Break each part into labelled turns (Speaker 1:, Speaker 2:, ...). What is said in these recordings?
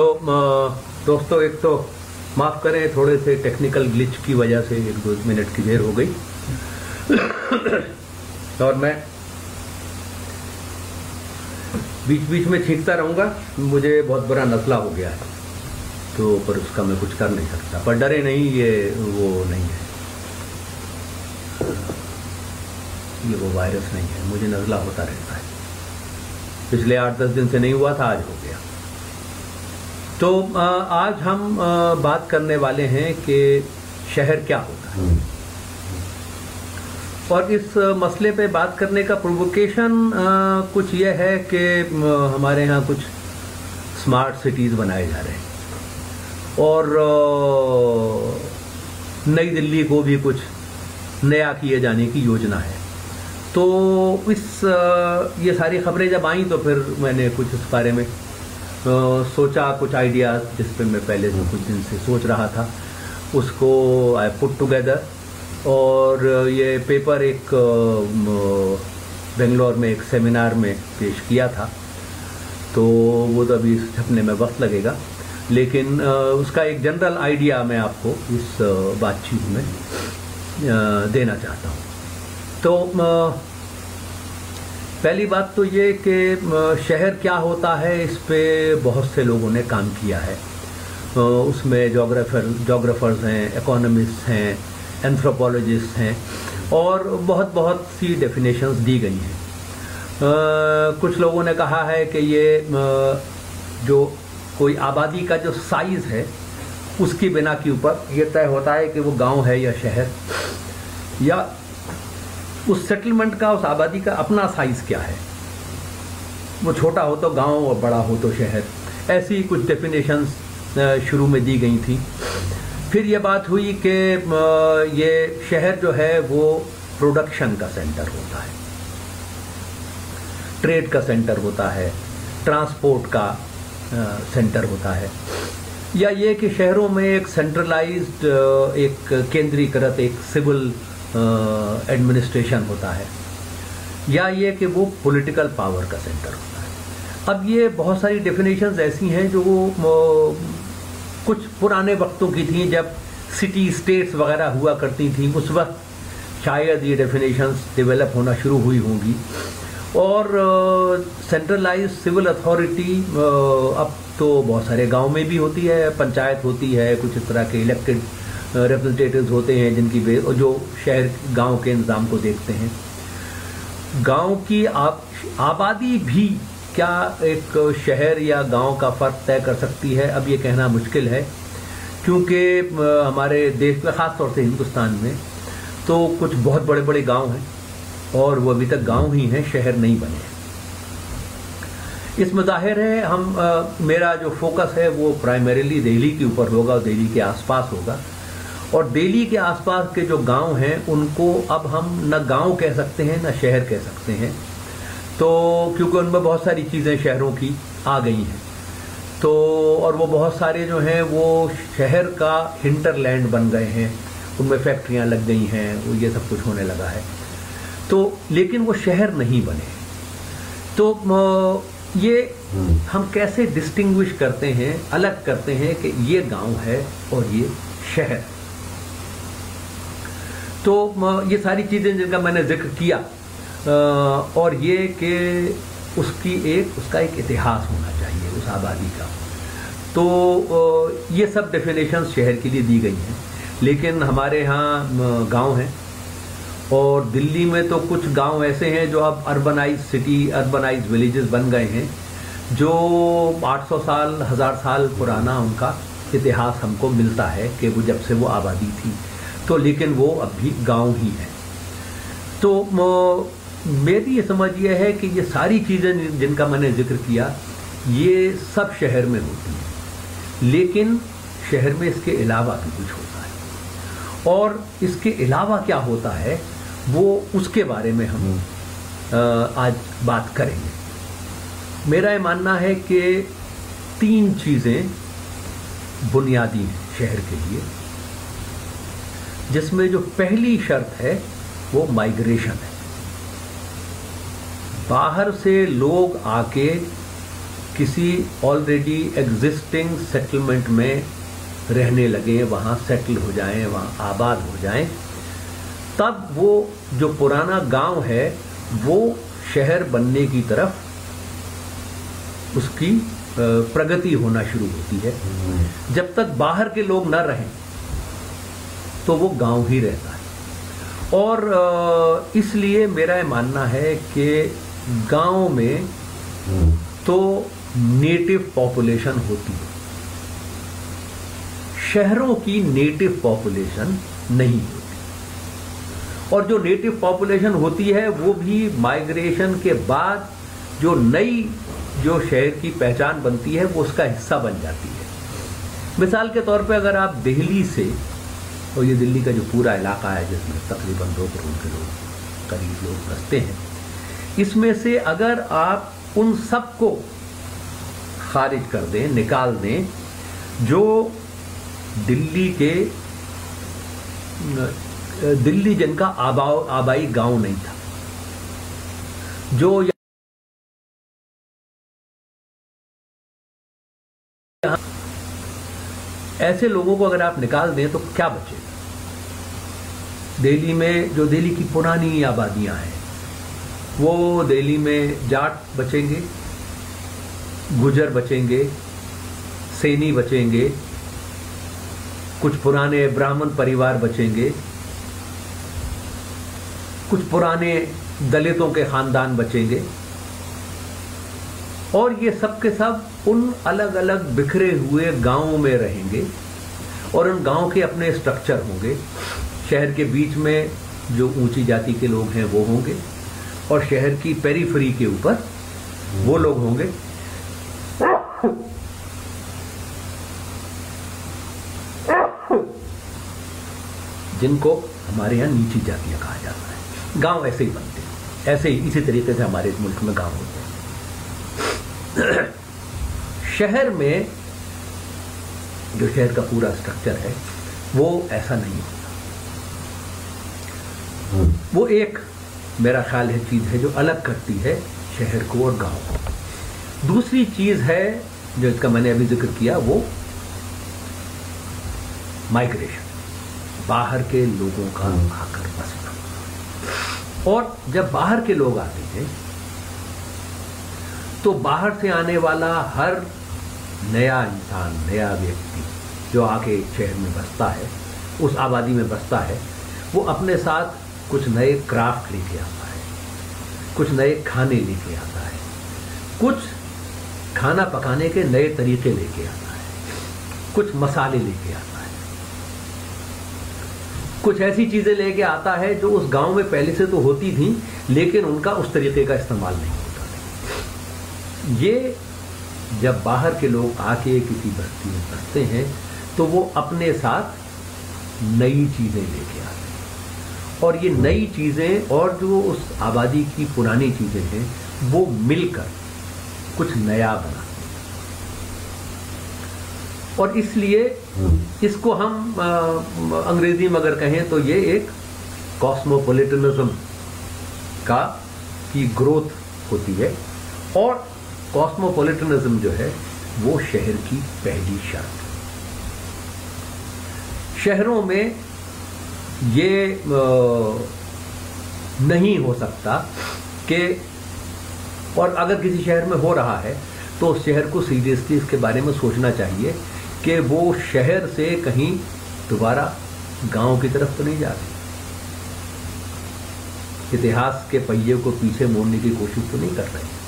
Speaker 1: so, दोस्तों एक तो माफ़ करें थोड़े से टेक्निकल ग्लिच की वजह से एक दो मिनट की देर हो गई। और मैं बीच बीच में छींकता रहूँगा मुझे बहुत बुरा नजला हो गया है। तो पर उसका मैं कुछ कर नहीं सकता पर डरे नहीं ये वो नहीं है। ये वो वायरस नहीं है मुझे नजला होता रहता है। पिछले आठ दस दिन से नहीं हुआ था आज हो गया। तो आज हम बात करने वाले हैं कि शहर क्या होता है। और इस मसले पे बात करने का प्रोवोकेशन कुछ यह है कि हमारे यहाँ कुछ स्मार्ट सिटीज़ बनाए जा रहे हैं। और नई दिल्ली को भी कुछ नया किए जाने की योजना है। तो इस ये सारी खबरें जब आई तो फिर मैंने कुछ इस बारे में सोचा कुछ आइडियाज़ जिस पे मैं पहले से कुछ दिन से सोच रहा था। उसको आई पुट टुगेदर और ये पेपर एक बेंगलोर में एक सेमिनार में पेश किया था। तो वो तो अभी छपने में वक्त लगेगा। लेकिन उसका एक जनरल आइडिया मैं आपको इस बातचीत में देना चाहता हूँ। तो पहली बात तो ये कि शहर क्या होता है, इस पर बहुत से लोगों ने काम किया है। उसमें जोग्राफर जोग्राफर्स हैं इकोनॉमिस्ट हैं एंथ्रोपोलॉजिस्ट हैं, और बहुत बहुत सी डेफिनेशंस दी गई हैं। कुछ लोगों ने कहा है कि ये जो कोई आबादी का जो साइज़ है, उसकी बिना के ऊपर ये तय होता है कि वो गाँव है या शहर, या उस सेटलमेंट का, उस आबादी का अपना साइज़ क्या है? वो छोटा हो तो गाँव और बड़ा हो तो शहर। ऐसी कुछ डेफिनेशंस शुरू में दी गई थी। फिर ये बात हुई कि ये शहर जो है वो प्रोडक्शन का सेंटर होता है। ट्रेड का सेंटर होता है। ट्रांसपोर्ट का सेंटर होता है। या ये कि शहरों में एक सेंट्रलाइज्ड एक केंद्रीकृत, एक सिविल एडमिनिस्ट्रेशन होता है, या ये कि वो पॉलिटिकल पावर का सेंटर होता है। अब ये बहुत सारी डेफिनेशंस ऐसी हैं जो वो कुछ पुराने वक्तों की थी, जब सिटी स्टेट्स वगैरह हुआ करती थी, उस वक्त शायद ये डेफिनेशंस डेवलप होना शुरू हुई होंगी। और सेंट्रलाइज सिविल अथॉरिटी अब तो बहुत सारे गाँव में भी होती है, पंचायत होती है, कुछ इस तरह के इलेक्टेड रिप्रेजेंटेटिव्स होते हैं जिनकी जो शहर गाँव के इंतज़ाम को देखते हैं। गाँव की आप आबादी भी क्या एक शहर या गाँव का फ़र्क तय कर सकती है? अब ये कहना मुश्किल है क्योंकि हमारे देश में ख़ास तौर से हिंदुस्तान में तो कुछ बहुत बड़े बड़े गाँव हैं और वो अभी तक गाँव ही हैं शहर नहीं बने इसमें ज़ाहिर है हम आ, मेरा जो फोकस है वो प्राइमरीली दिल्ली के ऊपर होगा और दिल्ली के आसपास होगा। और दिल्ली के आसपास के जो गाँव हैं, उनको अब हम न गाँव कह सकते हैं, न शहर कह सकते हैं। तो क्योंकि उनमें बहुत सारी चीज़ें शहरों की आ गई हैं। तो और वो बहुत सारे जो हैं, वो शहर का हिंटरलैंड बन गए हैं। उनमें फैक्ट्रियाँ लग गई हैं, वो ये सब कुछ होने लगा है। तो लेकिन वो शहर नहीं बने। तो ये हम कैसे डिस्टिंग्विश करते हैं, अलग करते हैं कि ये गाँव है और ये शहर। तो ये सारी चीज़ें जिनका मैंने ज़िक्र किया और ये कि उसकी एक, उसका एक इतिहास होना चाहिए उस आबादी का। तो ये सब डेफिनेशन शहर के लिए दी गई हैं। लेकिन हमारे यहाँ गाँव हैं। और दिल्ली में तो कुछ गाँव ऐसे हैं जो अब अर्बनाइज सिटी अर्बनाइज विलेजेस बन गए हैं, जो 800 साल, हज़ार साल पुराना उनका इतिहास हमको मिलता है कि वो जब से वो आबादी थी। तो लेकिन वो अब भी गाँव ही है। तो मेरी ये समझ ये है कि ये सारी चीज़ें जिनका मैंने ज़िक्र किया, ये सब शहर में होती हैं। लेकिन शहर में इसके अलावा भी कुछ होता है। और इसके अलावा क्या होता है, वो उसके बारे में हम आज बात करेंगे। मेरा ये मानना है कि तीन चीज़ें बुनियादी हैं शहर के लिए। जिसमें जो पहली शर्त है, वो माइग्रेशन है। बाहर से लोग आके किसी ऑलरेडी एग्जिस्टिंग सेटलमेंट में रहने लगे, वहाँ सेटल हो जाएँ, वहाँ आबाद हो जाएँ, तब वो जो पुराना गाँव है, वो शहर बनने की तरफ़ उसकी प्रगति होना शुरू होती है। जब तक बाहर के लोग न रहें तो वो गाँव ही रहता है। और इसलिए मेरा ये मानना है कि गाँव में तो नेटिव पॉपुलेशन होती है। शहरों की नेटिव पॉपुलेशन नहीं होती। और जो नेटिव पॉपुलेशन होती है, वो भी माइग्रेशन के बाद जो नई, जो शहर की पहचान बनती है, वो उसका हिस्सा बन जाती है। मिसाल के तौर पे अगर आप दिल्ली से और ये दिल्ली का जो पूरा इलाका है, जिसमें तकरीबन दो करोड़ के लोग, करीब लोग बसते हैं, इसमें से अगर आप उन सबको खारिज कर दें, निकाल दें, जो दिल्ली के, दिल्ली जिनका आबा आबाई गाँव नहीं था, जो ऐसे लोगों को अगर आप निकाल दें तो क्या बचेगा? दिल्ली में जो दिल्ली की पुरानी आबादियाँ हैं, वो दिल्ली में जाट बचेंगे, गुजर बचेंगे, सेनी बचेंगे, कुछ पुराने ब्राह्मण परिवार बचेंगे, कुछ पुराने दलितों के खानदान बचेंगे। और ये सब के सब उन अलग अलग बिखरे हुए गाँवों में रहेंगे और उन गाँव के अपने स्ट्रक्चर होंगे। शहर के बीच में जो ऊँची जाति के लोग हैं, वो होंगे और शहर की पेरीफरी के ऊपर वो लोग होंगे। जिनको हमारे यहाँ नीची जातियाँ कहा जाता है। गाँव ऐसे ही बनते हैं। ऐसे ही इसी तरीके से हमारे मुल्क में गाँव होते हैं। शहर में जो शहर का पूरा स्ट्रक्चर है, वो ऐसा नहीं होता। वो एक मेरा ख्याल है चीज़ है जो अलग करती है शहर को और गाँव को। दूसरी चीज़ है जो इसका मैंने अभी ज़िक्र किया, वो माइग्रेशन बाहर के लोगों का। आकर बसना। और जब बाहर के लोग आते हैं तो बाहर से आने वाला हर नया इंसान, नया व्यक्ति जो आके एक शहर में बसता है, उस आबादी में बसता है, वो अपने साथ कुछ नए क्राफ्ट लेके आता है, कुछ नए खाने लेके आता है, कुछ खाना पकाने के नए तरीके लेके आता है, कुछ मसाले लेके आता है। कुछ ऐसी चीज़ें लेके आता है जो उस गाँव में पहले से तो होती थी, लेकिन उनका उस तरीके का इस्तेमाल नहीं। ये जब बाहर के लोग आके किसी बस्ती में बसते हैं तो वो अपने साथ नई चीज़ें लेके आते हैं। और ये नई चीज़ें और जो उस आबादी की पुरानी चीज़ें हैं वो मिलकर कुछ नया बना और इसलिए हम्म। इसको हम अंग्रेज़ी में अगर कहें तो ये एक कॉस्मोपोलिटनिज्म का की ग्रोथ होती है। और कॉस्मोपोलिटनिज्म जो है, वो शहर की पहली शर्त शहरों में ये नहीं हो सकता कि, और अगर किसी शहर में हो रहा है तो उस शहर को सीरियसली इसके बारे में सोचना चाहिए कि वो शहर से कहीं दोबारा गाँव की तरफ़ तो नहीं जा रही। इतिहास के पहिए को पीछे मोड़ने की कोशिश तो नहीं कर रहे।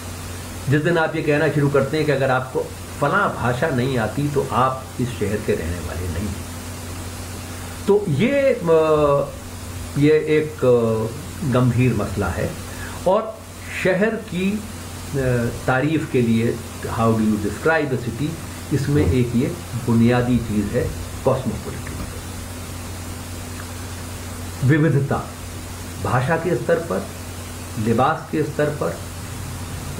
Speaker 1: जिस दिन आप ये कहना शुरू करते हैं कि अगर आपको फला भाषा नहीं आती तो आप इस शहर के रहने वाले नहीं हैं। तो ये ये एक गंभीर मसला है। और शहर की तारीफ़ के लिए how do you describe the city इसमें एक ये बुनियादी चीज़ है कॉस्मोपोलिटिक विविधता, भाषा के स्तर पर, लिबास के स्तर पर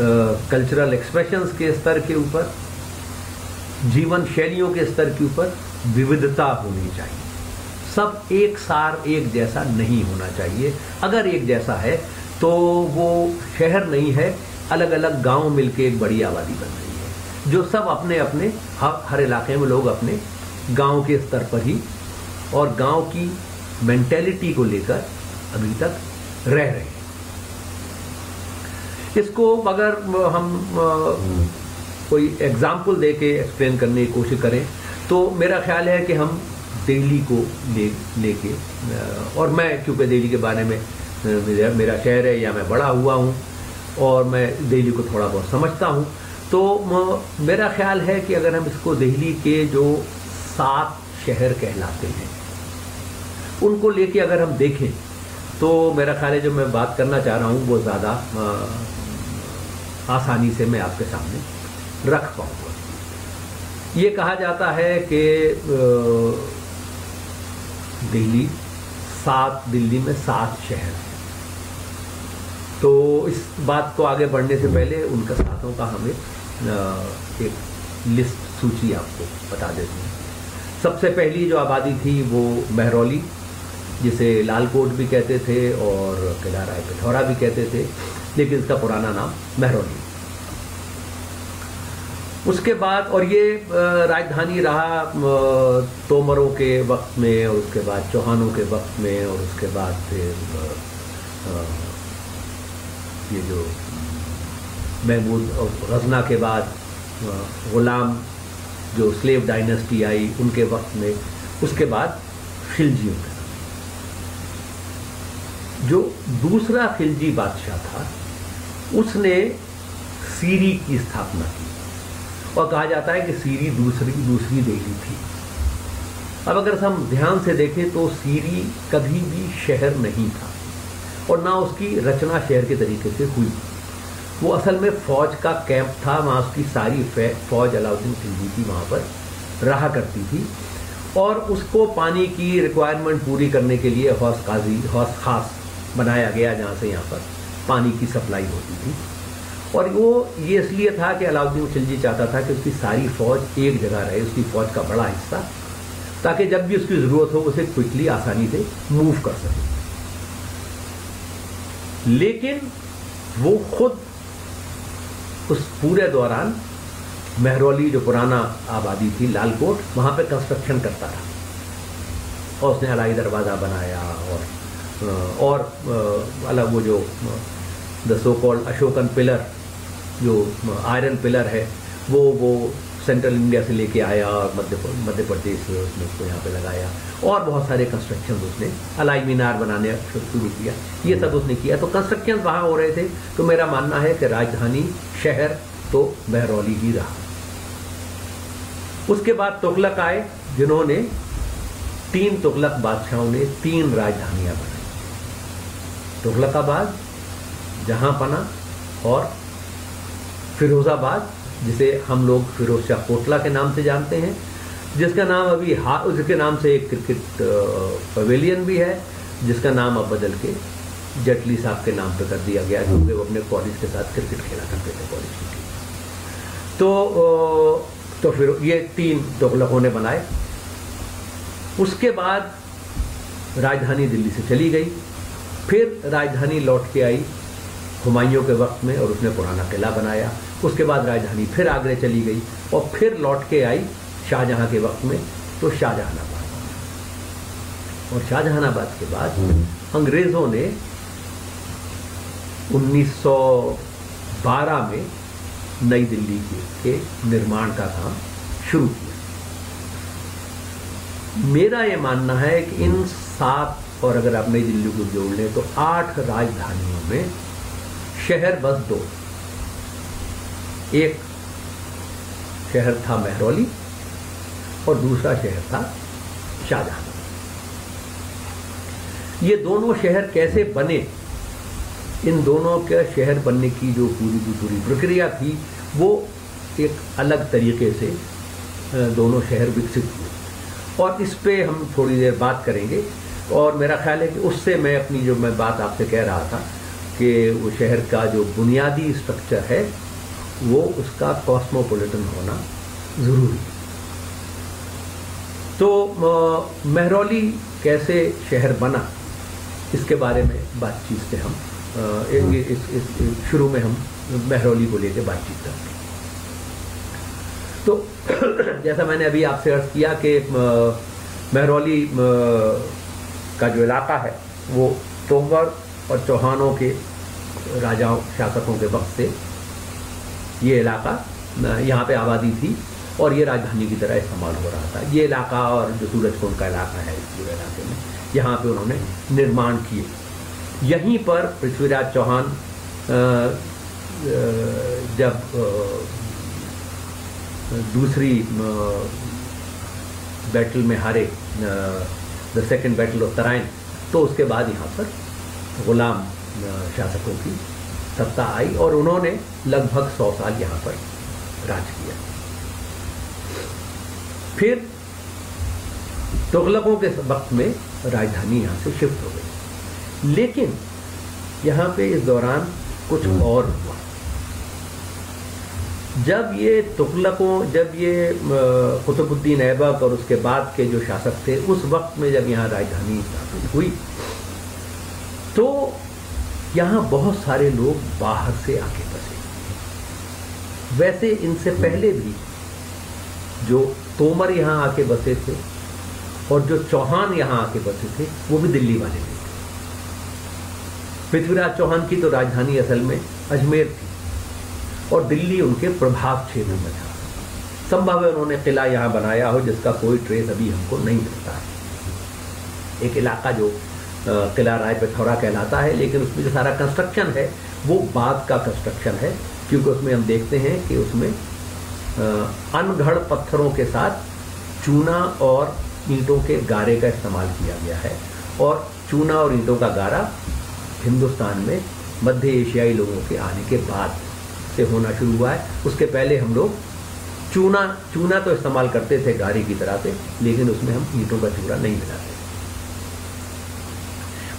Speaker 1: कल्चरल एक्सप्रेशंस के स्तर के ऊपर जीवन शैलियों के स्तर के ऊपर विविधता होनी चाहिए। सब एक सार एक जैसा नहीं होना चाहिए। अगर एक जैसा है तो वो शहर नहीं है अलग अलग गाँव मिलके एक बड़ी आबादी बन रही है। जो सब अपने अपने हर, हर इलाके में लोग अपने गाँव के स्तर पर ही और गाँव की मेंटेलिटी को लेकर अभी तक रह रहे हैं। इसको अगर हम कोई एग्ज़ाम्पल दे के एक्सप्लेन करने की कोशिश करें तो मेरा ख्याल है कि हम दिल्ली को ले, लेके और मैं, क्योंकि दिल्ली के बारे में मेरा शहर है, या मैं बड़ा हुआ हूँ, और मैं दिल्ली को थोड़ा बहुत समझता हूँ तो मेरा ख्याल है कि अगर हम इसको दिल्ली के जो सात शहर कहलाते हैं, उनको लेके अगर हम देखें तो मेरा ख्याल है जो मैं बात करना चाह रहा हूँ, वो ज़्यादा आसानी से मैं आपके सामने रख पाऊँगा। ये कहा जाता है कि दिल्ली, सात, दिल्ली में सात शहर हैं। तो इस बात को आगे बढ़ने से पहले उनका साथों का हमें एक लिस्ट सूची आपको बता देते हैं। सबसे पहली जो आबादी थी वो महरौली, जिसे लालकोट भी कहते थे और किला राय पिथौरा भी कहते थे। लेकिन इसका पुराना नाम महरौली। उसके बाद, और ये राजधानी रहा तोमरों के वक्त में, और उसके बाद चौहानों के वक्त में, और उसके बाद फिर ये जो महमूद और गजना के बाद गुलाम जो स्लेव डायनेस्टी आई उनके वक्त में, उसके बाद खिलजियों का जो दूसरा खिलजी बादशाह था उसने सीरी की स्थापना की। और कहा जाता है कि सीरी दूसरी दूसरी दिल्ली थी। अब अगर हम ध्यान से देखें तो सीरी कभी भी शहर नहीं था और ना उसकी रचना शहर के तरीके से हुई। वो असल में फौज का कैंप था, वहाँ उसकी सारी फौज अलाउद्दीन खिलजी की वहाँ पर रहा करती थी। और उसको पानी की रिक्वायरमेंट पूरी करने के लिए हौस काजी, हौस खास बनाया गया जहाँ से यहाँ पर पानी की सप्लाई होती थी। और वो ये इसलिए था कि अलाउद्दीन खिलजी चाहता था कि उसकी सारी फौज एक जगह रहे, उसकी फौज का बड़ा हिस्सा, ताकि जब भी उसकी ज़रूरत हो, उसे क्विकली आसानी से मूव कर सके। लेकिन वो खुद उस पूरे दौरान महरौली, जो पुराना आबादी थी, लालकोट, वहाँ पे कंस्ट्रक्शन करता रहा और उसने हलाई दरवाज़ा बनाया और और अलग वो जो the so called Ashokan pillar जो आयरन पिलर है, वो वो सेंट्रल इंडिया से लेके आया और मध्य मध्य प्रदेश में उसने उसको यहाँ पे लगाया और बहुत सारे कंस्ट्रक्शन उसने अलाई मीनार बनाने शुरू किया। ये सब उसने किया। तो कंस्ट्रक्शन वहाँ हो रहे थे तो मेरा मानना है कि राजधानी, शहर तो बहरौली ही रहा। उसके बाद तुगलक आए, जिन्होंने तीन तुगलक बादशाहों ने तीन राजधानियाँ बनाई। तुगलकाबाद जहांपना और फिरोजाबाद, जिसे हम लोग फिरोज शाह कोटला के नाम से जानते हैं, जिसका नाम अभी हा उसके नाम से एक क्रिकेट पवेलियन भी है, जिसका नाम अब बदल के जेटली साहब के नाम पर कर दिया गया क्योंकि वो अपने कॉलेज के साथ क्रिकेट खेला करते थे कॉलेज की तो तो फिर ये तीन तुगलकों ने बनाए। उसके बाद राजधानी दिल्ली से चली गई। फिर राजधानी लौट के आई हुमायूं के वक्त में और उसने पुराना किला बनाया। उसके बाद राजधानी फिर आगरे चली गई और फिर लौट के आई शाहजहां के वक्त में तो शाहजहानाबाद। और शाहजहानाबाद के बाद हम्म। अंग्रेज़ों ने 1912 में नई दिल्ली के निर्माण का काम शुरू किया। मेरा यह मानना है कि इन सात और अगर आप नई दिल्ली को जोड़ लें तो आठ राजधानियों में शहर बस दो। एक शहर था महरौली और दूसरा शहर था शाहजहां। ये दोनों शहर कैसे बने? इन दोनों के शहर बनने की जो पूरी की पूरी प्रक्रिया थी, वो एक अलग तरीके से दोनों शहर विकसित हुए। और इस पे हम थोड़ी देर बात करेंगे। और मेरा ख्याल है कि उससे मैं अपनी जो मैं बात आपसे कह रहा था कि वो शहर का जो बुनियादी स्ट्रक्चर है वो उसका कॉस्मोपोलिटन होना ज़रूरी तो महरौली कैसे शहर बना इसके बारे में बातचीत से हम इस, इस, इस, शुरू में हम महरौली को लेकर बातचीत करते हैं। तो जैसा मैंने अभी आपसे अर्ज़ किया कि महरौली का जो इलाका है, वो तोमर और चौहानों के राजाओं, शासकों के वक्त से ये इलाका यहाँ पे आबादी थी और ये राजधानी की तरह इस्तेमाल हो रहा था। ये इलाका और जो सूरजकुंड का इलाका है इस पूरे इलाके में, यहाँ पे उन्होंने निर्माण किए। यहीं पर पृथ्वीराज चौहान जब दूसरी बैटल में हारे the second battle of Tarain तो उसके बाद यहाँ पर गुलाम शासकों की सत्ता आई और उन्होंने लगभग सौ साल यहाँ पर राज किया। फिर तुगलकों के वक्त में राजधानी यहाँ से शिफ्ट हो गई। लेकिन यहाँ पे इस दौरान कुछ हम्म। और हुआ। जब ये तुगलकों जब ये कुतुबुद्दीन ऐबक और उसके बाद के जो शासक थे, उस वक्त में जब यहाँ राजधानी स्थापित हुई तो यहाँ बहुत सारे लोग बाहर से आके बसे। वैसे इनसे पहले भी जो तोमर यहाँ आके बसे थे और जो चौहान यहाँ आके बसे थे, वो भी दिल्ली वाले थे। पृथ्वीराज चौहान की तो राजधानी असल में अजमेर थी। और दिल्ली उनके प्रभाव क्षेत्र में था। संभव है उन्होंने किला यहाँ बनाया हो जिसका कोई ट्रेस अभी हमको नहीं मिलता है। एक इलाका जो किला राय पिथौरा कहलाता है, लेकिन उसमें जो सारा कंस्ट्रक्शन है, वो बाद का कंस्ट्रक्शन है, क्योंकि उसमें हम देखते हैं कि उसमें अनगढ़ पत्थरों के साथ चूना और ईंटों के गारे का इस्तेमाल किया गया है। और चूना और ईंटों का गारा हिंदुस्तान में मध्य एशियाई लोगों के आने के बाद से होना शुरू हुआ है। उसके पहले हम लोग चूना चूना तो इस्तेमाल करते थे गाड़ी की तरह से, लेकिन उसमें हम ईंटों का चूरा नहीं मिलाते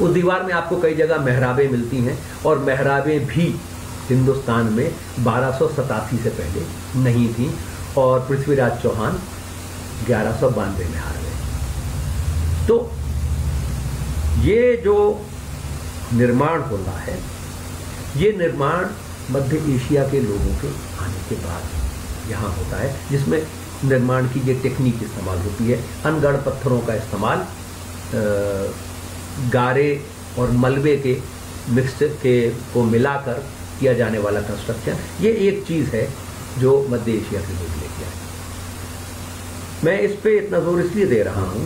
Speaker 1: उस दीवार में आपको कई जगह मेहराबें मिलती हैं, और मेहराबें भी हिंदुस्तान में बारह से पहले नहीं थी, और पृथ्वीराज चौहान ग्यारह सौ बानवे में हार गए। तो ये जो निर्माण हो रहा है, ये निर्माण मध्य एशिया के लोगों के आने के बाद यहाँ होता है, जिसमें निर्माण की ये टेक्निक इस्तेमाल होती है। अनगढ़ पत्थरों का इस्तेमाल गारे और मलबे के मिक्स के, को मिलाकर किया जाने वाला कंस्ट्रक्शन ये एक चीज़ है जो मध्य एशिया के लोग लेके आए। मैं इस पे इतना ज़ोर इसलिए दे रहा हूँ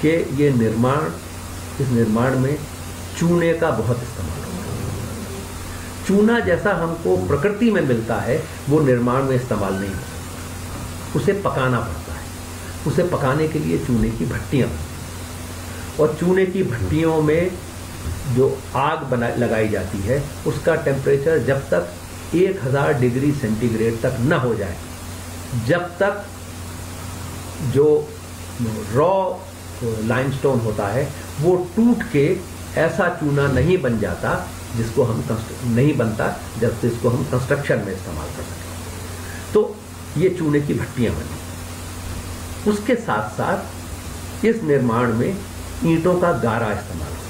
Speaker 1: कि ये निर्माण, इस निर्माण में चूने का बहुत इस्तेमाल चूना जैसा हमको प्रकृति में मिलता है, वो निर्माण में इस्तेमाल नहीं होता। उसे पकाना पड़ता है। उसे पकाने के लिए चूने की भट्टियाँ। और चूने की भट्टियों में जो आग बना, लगाई जाती है, उसका टेम्परेचर जब तक 1000 डिग्री सेंटीग्रेड तक न हो जाए, जब तक जो रॉ लाइमस्टोन होता है, वो टूट के ऐसा चूना नहीं बन जाता जिसको हम नहीं बनता, जब से इसको हम कंस्ट्रक्शन में इस्तेमाल कर सकें। तो ये चूने की भट्टियाँ बनी। उसके साथ साथ इस निर्माण में ईंटों का गारा इस्तेमाल होता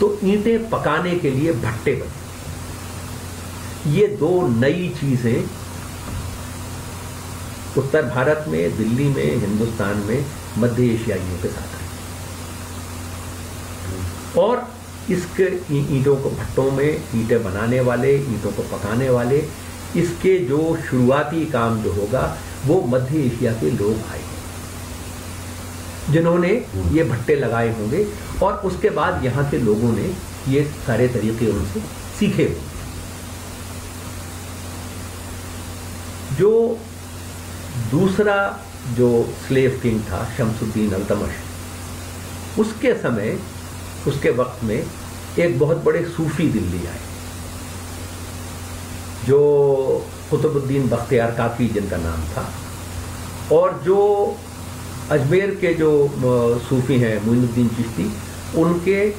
Speaker 1: तो ईंटें पकाने के लिए भट्टे बने। ये दो नई चीज़ें उत्तर भारत में, दिल्ली में, हिंदुस्तान में, मध्य एशियाइयों के साथ और इसके ईंटों को भट्टों में ईंटें बनाने वाले, ईंटों को पकाने वाले, इसके जो शुरुआती काम जो होगा, वो मध्य एशिया के लोग आए जिन्होंने ये भट्टे लगाए होंगे और उसके बाद यहाँ के लोगों ने ये सारे तरीके उनसे सीखे होंगे। जो दूसरा जो स्लेव किंग था, शमसुद्दीन अल्तमश, उसके समय उसके वक्त में एक बहुत बड़े सूफी दिल्ली आए, जो कुतुबुद्दीन बख्तियार काफ़ी, जिनका नाम था, और जो अजमेर के जो सूफी हैं, मोइनुद्दीन चिश्ती, उनके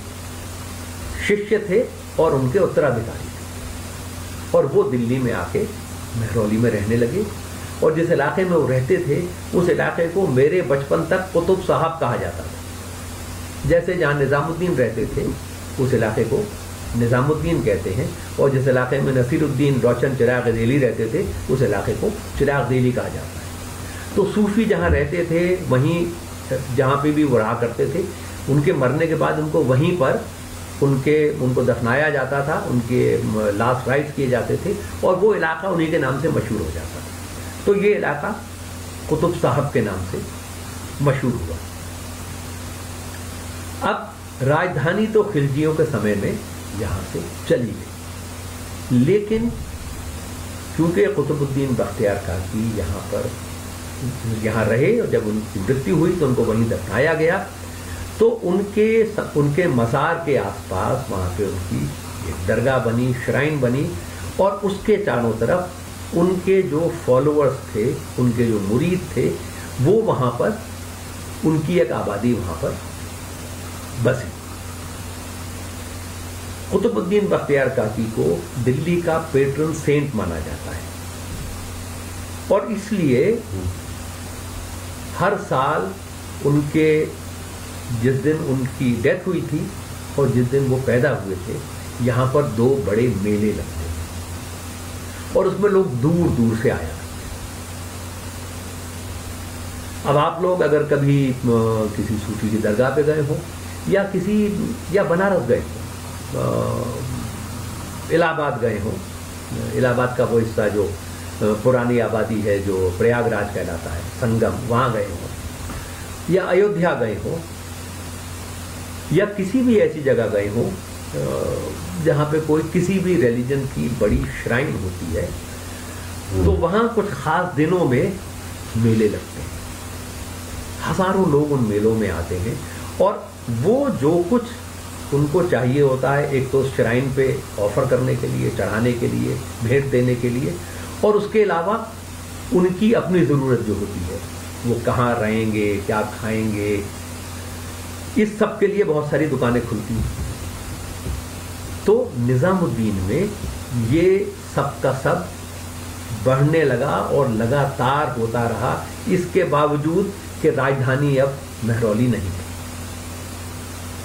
Speaker 1: शिष्य थे और उनके उत्तराधिकारी थे, और वो दिल्ली में आके महरौली में रहने लगे, और जिस इलाके में वो रहते थे, उस इलाके को मेरे बचपन तक कुतुब साहब कहा जाता था। जैसे जहाँ निज़ामुद्दीन रहते थे, उस इलाके को निज़ामुद्दीन कहते हैं। और जिस इलाके में नसीरुद्दीन रोशन चिराग दिली रहते थे, उस इलाके को चिराग दिली कहा जाता है। तो सूफी जहाँ रहते थे, वहीं जहाँ पे भी वो रहा करते थे, उनके मरने के बाद उनको वहीं पर उनके, उनको दफनाया जाता था, उनके लास्ट राइट्स किए जाते थे, और वो इलाका उन्हीं के नाम से मशहूर हो जाता था। तो ये इलाका कुतुब साहब के नाम से मशहूर हुआ। अब राजधानी तो खिलजियों के समय में यहाँ से चली गई। लेकिन क्योंकि कुतुबुद्दीन बख्तियार काकी यहाँ पर यहाँ रहे और जब उनकी मृत्यु हुई तो उनको वहीं दफनाया गया तो उनके उनके मज़ार के आसपास वहाँ पे उनकी एक दरगाह बनी, श्राइन बनी और उसके चारों तरफ़ उनके जो फॉलोअर्स थे, उनके जो मुरीद थे, वो वहाँ पर, उनकी एक आबादी वहाँ पर बसी। कुतुबुद्दीन बख्तियार काकी को दिल्ली का पेट्रन सेंट माना जाता है। और इसलिए हर साल उनके, जिस दिन उनकी डेथ हुई थी और जिस दिन वो पैदा हुए थे, यहाँ पर दो बड़े मेले लगते थे और उसमें लोग दूर दूर से आया अब आप लोग अगर कभी किसी सूफी की दरगाह पे गए हो या किसी, या बनारस गए हो इलाहाबाद गए हों, इलाहाबाद का वो हिस्सा जो पुरानी आबादी है, जो प्रयागराज कहलाता है, संगम, वहाँ गए हों, या अयोध्या गए हों, या किसी भी ऐसी जगह गए हों जहाँ पे कोई किसी भी रिलीजन की बड़ी श्राइन होती है तो वहाँ कुछ खास दिनों में मेले लगते हैं। हज़ारों लोग उन मेलों में आते हैं और वो जो कुछ उनको चाहिए होता है, एक तो श्राइन पे ऑफ़र करने के लिए, चढ़ाने के लिए, भेंट देने के लिए, और उसके अलावा उनकी अपनी ज़रूरत जो होती है, वो कहाँ रहेंगे, क्या खाएँगे, इस सब के लिए बहुत सारी दुकानें खुलती हैं। तो निज़ामुद्दीन में ये सब का सब बढ़ने लगा और लगातार होता रहा, इसके बावजूद कि राजधानी अब महरौली नहीं थी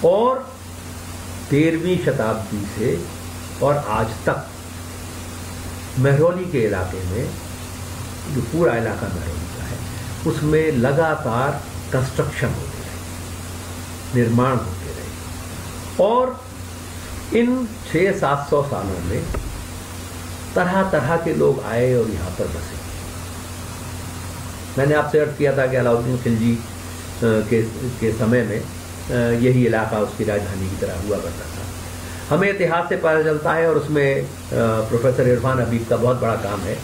Speaker 1: और तेरहवीं शताब्दी से और आज तक महरौली के इलाके में, जो पूरा इलाका महरौली का है, उसमें लगातार कंस्ट्रक्शन होते रहे, निर्माण होते रहे। और इन छः सात सौ सालों में तरह तरह के लोग आए और यहाँ पर बसे। मैंने आपसे अर्ज़ किया था कि अलाउद्दीन खिलजी के के समय में यही इलाका उसकी राजधानी की तरह हुआ करता था। हमें इतिहास से पता चलता है और उसमें प्रोफेसर इरफान हबीब का बहुत बड़ा काम है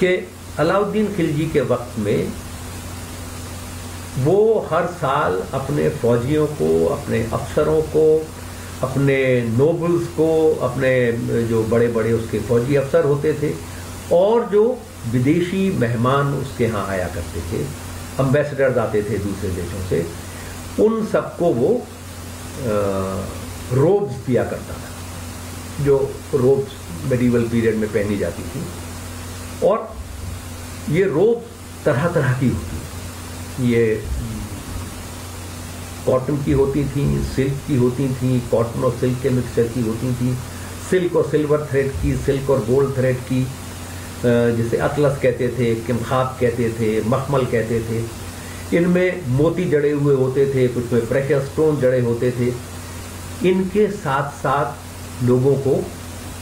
Speaker 1: कि अलाउद्दीन खिलजी के वक्त में वो हर साल अपने फौजियों को, अपने अफसरों को, अपने नोबल्स को, अपने जो बड़े बड़े उसके फौजी अफसर होते थे और जो विदेशी मेहमान उसके यहाँ आया करते थे अम्बेसडर्स आते थे दूसरे देशों से उन सबको वो रोब्स दिया करता था, जो रोब्स मेडिवल पीरियड में पहनी जाती थी। और ये रोब तरह तरह की होती ये कॉटन की होती थी सिल्क की होती थी कॉटन और सिल्क के मिक्सचर की होती थी। सिल्क और सिल्वर थ्रेड की सिल्क और गोल्ड थ्रेड की जिसे अतलस कहते थे किमखाब कहते थे मखमल कहते थे। इनमें मोती जड़े हुए होते थे, कुछ में प्रेशर स्टोन जड़े होते थे। इनके साथ साथ लोगों को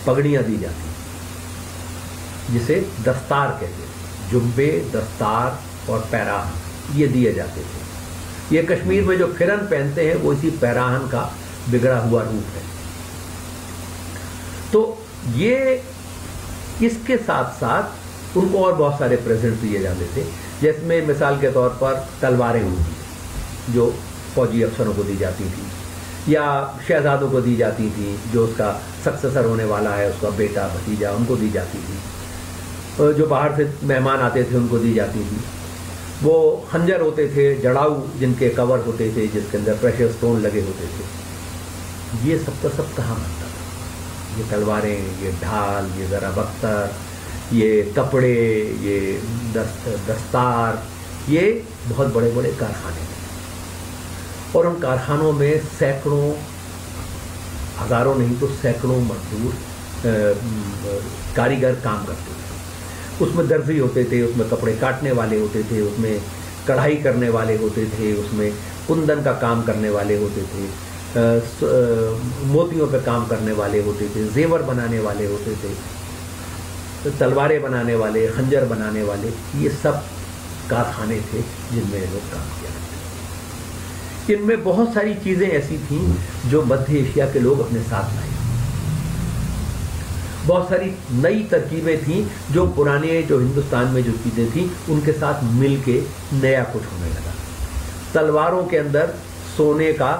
Speaker 1: पगड़ियाँ दी जाती जिसे दस्तार कहते थे जुब्बे दस्तार और पैराहन, ये दिए जाते थे। ये कश्मीर में जो फिरन पहनते हैं, वो इसी पैराहन का बिगड़ा हुआ रूप है। तो ये, इसके साथ साथ उनको और बहुत सारे प्रेजेंट दिए जाते थे। जिसमें मिसाल के तौर पर तलवारें होंगी जो फौजी अफसरों को दी जाती थी, या शहजादों को दी जाती थी, जो उसका सक्सेसर होने वाला है, उसका बेटा, भतीजा, उनको दी जाती थी। जो बाहर से मेहमान आते थे, उनको दी जाती थी। वो खंजर होते थे, जड़ाऊ, जिनके कवर होते थे, जिसके अंदर प्रेशर स्टोन लगे होते थे। ये सब का सब कहाँ बनता था? ये तलवारें, ये ढाल, ये ज़रा बख्तर ये कपड़े, ये दस्त, दस्तार, ये बहुत बड़े बड़े कारखाने थे और उन कारखानों में सैकड़ों, हज़ारों नहीं तो सैकड़ों मजदूर कारीगर काम करते थे। उसमें दर्जी होते थे, उसमें कपड़े काटने वाले होते थे, उसमें कढ़ाई करने वाले होते थे, उसमें कुंदन का काम करने वाले होते थे मोतियों पर काम करने वाले होते थे, जेवर बनाने वाले होते थे। तलवारें बनाने वाले, खंजर बनाने वाले, ये सब कारखाने थे जिनमें लोग काम किया इनमें बहुत सारी चीज़ें ऐसी थीं जो मध्य एशिया के लोग अपने साथ लाए। बहुत सारी नई तरकीबें थीं जो पुराने, जो हिंदुस्तान में जो चीज़ें थीं, उनके साथ मिल के नया कुछ होने लगा। तलवारों के अंदर सोने का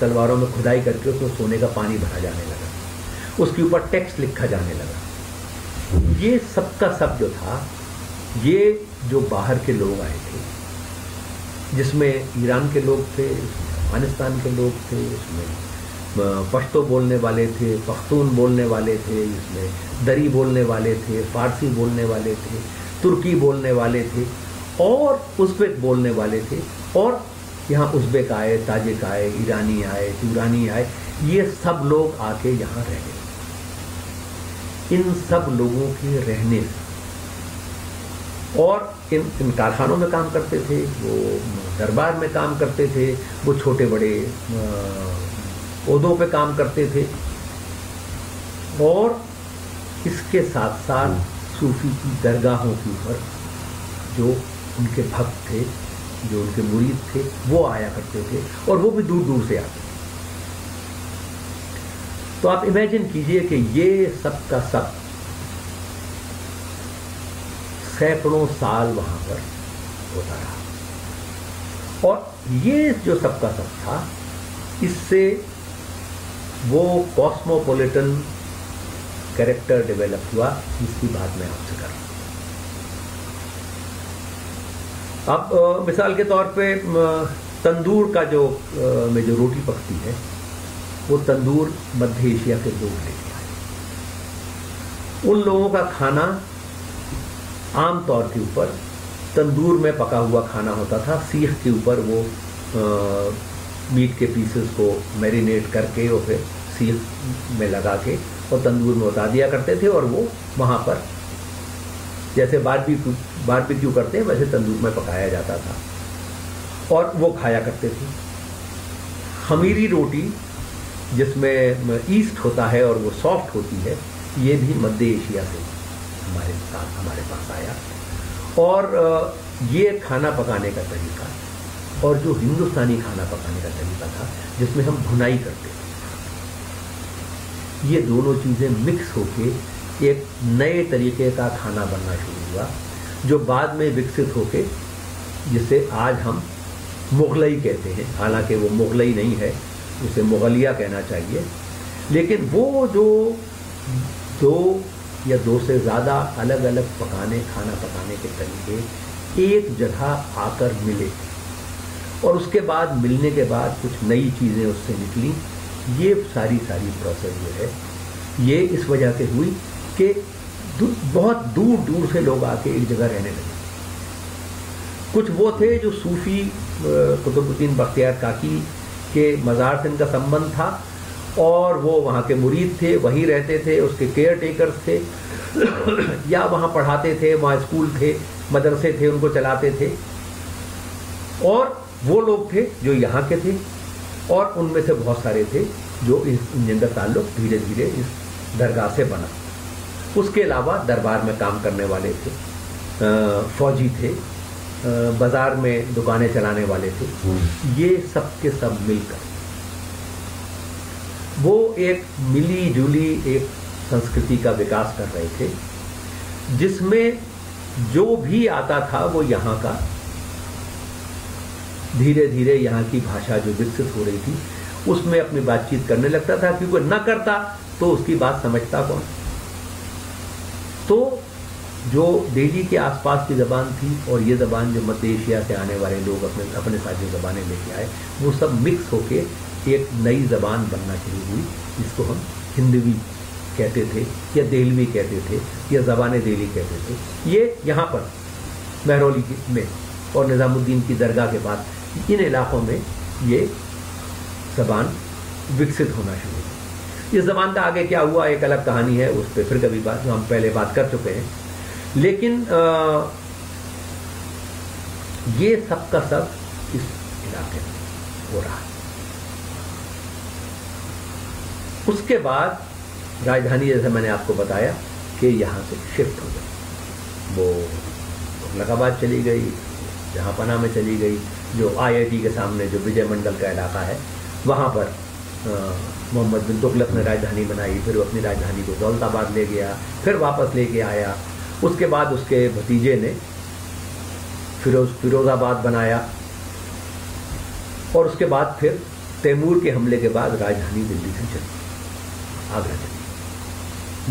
Speaker 1: तलवारों में खुदाई करके उसमें सोने का पानी भरा जाने लगा। उसके ऊपर टेक्स्ट लिखा जाने लगा। ये सबका सब जो था, ये जो बाहर के लोग आए थे, जिसमें ईरान के लोग थे अफ़गानिस्तान के लोग थे, इसमें पश्तो बोलने वाले थे, पख्तून बोलने वाले थे, इसमें दरी बोलने वाले थे, फारसी बोलने वाले थे, तुर्की बोलने वाले थे, और उज़्बेक बोलने वाले थे, और यहाँ उज़्बेक आए, ताजिक आए, ईरानी आए यूरानी आए, ये सब लोग आके यहाँ रह गए। इन सब लोगों के रहने और इन इन कारखानों में काम करते थे, वो दरबार में काम करते थे, वो छोटे बड़े पौधों पे काम करते थे और इसके साथ साथ सूफी की दरगाहों के ऊपर जो उनके भक्त थे, जो उनके मुरीद थे, वो आया करते थे और वो भी दूर दूर से आते थे। तो आप इमेजिन कीजिए कि ये सब का सब सैकड़ों साल वहाँ पर होता रहा। और ये जो सबका सब था, इससे वो कॉस्मोपोलिटन कैरेक्टर डेवलप हुआ जिसकी बात मैं आपसे कर रहा अब मिसाल के तौर पे तंदूर का जो में जो रोटी पकती है वो तंदूर मध्य एशिया के लोग लेके आए उन लोगों का खाना आम तौर के ऊपर तंदूर में पका हुआ खाना होता था सीख के ऊपर वो आ, मीट के पीसेस को मैरिनेट करके और फिर सीख में लगा के और तंदूर में उतार दिया करते थे और वो वहाँ पर जैसे बारबी बारबेक्यू करते हैं वैसे तंदूर में पकाया जाता था। और वो खाया करते थे। खमीरी रोटी जिसमें ईस्ट होता है और वो सॉफ्ट होती है, ये भी मध्य एशिया से हमारे साथ, हमारे पास आया। और ये खाना पकाने का तरीका और जो हिंदुस्तानी खाना पकाने का तरीका था, जिसमें हम भुनाई करते थे। ये दोनों चीज़ें मिक्स होके एक नए तरीके का खाना बनना शुरू हुआ, जो बाद में विकसित होके, जिसे आज हम मुगलई कहते हैं। हालाँकि वो मुगलई नहीं है उसे मुगलिया कहना चाहिए। लेकिन वो जो दो या दो से ज़्यादा अलग अलग पकाने, खाना पकाने के तरीके एक जगह आकर मिले और उसके बाद मिलने के बाद कुछ नई चीज़ें उससे निकली, ये सारी सारी प्रोसेस जो है, ये इस वजह से हुई कि बहुत दूर दूर से लोग आके एक जगह रहने लगे। कुछ वो थे जो सूफी कुतुबुद्दीन बख्तियार काकी के मज़ार से इनका संबंध था और वो वहाँ के मुरीद थे, वहीं रहते थे, उसके केयर टेकर्स थे, या वहाँ पढ़ाते थे, वहाँ स्कूल थे, मदरसे थे, उनको चलाते थे। और वो लोग थे जो यहाँ के थे और उनमें से बहुत सारे थे जो इस जिनका ताल्लुक धीरे धीरे इस दरगाह से बना। उसके अलावा दरबार में काम करने वाले थे फौजी थे बाज़ार में दुकानें चलाने वाले थे। हम्म। ये सब के सब मिलकर। वो एक मिली जुली एक संस्कृति का विकास कर रहे थे जिसमें जो भी आता था वो यहाँ का धीरे धीरे यहाँ की भाषा जो विकसित हो रही थी उसमें अपनी बातचीत करने लगता था क्योंकि न करता तो उसकी बात समझता कौन? तो जो दिल्ली के आसपास की ज़बान थी और ये ज़बान जो मध्य एशिया से आने वाले लोग अपने अपने साथ जो ज़बानें लेके आए, वो सब मिक्स होके एक नई ज़बान बनना शुरू हुई, जिसको हम हिंदवी कहते थे, या देलवी कहते थे, या ज़बान दिल्ली कहते थे। ये यहाँ पर, महरौली में और निज़ामुद्दीन की दरगाह के बाद, इन इलाकों में ये ज़बान विकसित होना शुरू हुई। इस जबान का आगे क्या हुआ, एक अलग कहानी है, उस पर फिर कभी बात, हम पहले बात कर चुके हैं। लेकिन आ, ये सब का सब इस इलाके में हो रहा है। उसके बाद राजधानी जैसे मैंने आपको बताया कि यहाँ से शिफ्ट हो गई वो औरंगाबाद चली गई जहाँ पना में चली गई जो आईआईटी के सामने जो विजय मंडल का इलाका है वहाँ पर मोहम्मद बिन तुगलक ने राजधानी बनाई फिर वो अपनी राजधानी को दौलताबाद ले गया फिर वापस लेके आया उसके बाद उसके भतीजे ने फिरोज, फिरोजाबाद बनाया। और उसके बाद फिर तैमूर के हमले के बाद राजधानी दिल्ली से चली। आगरा चली।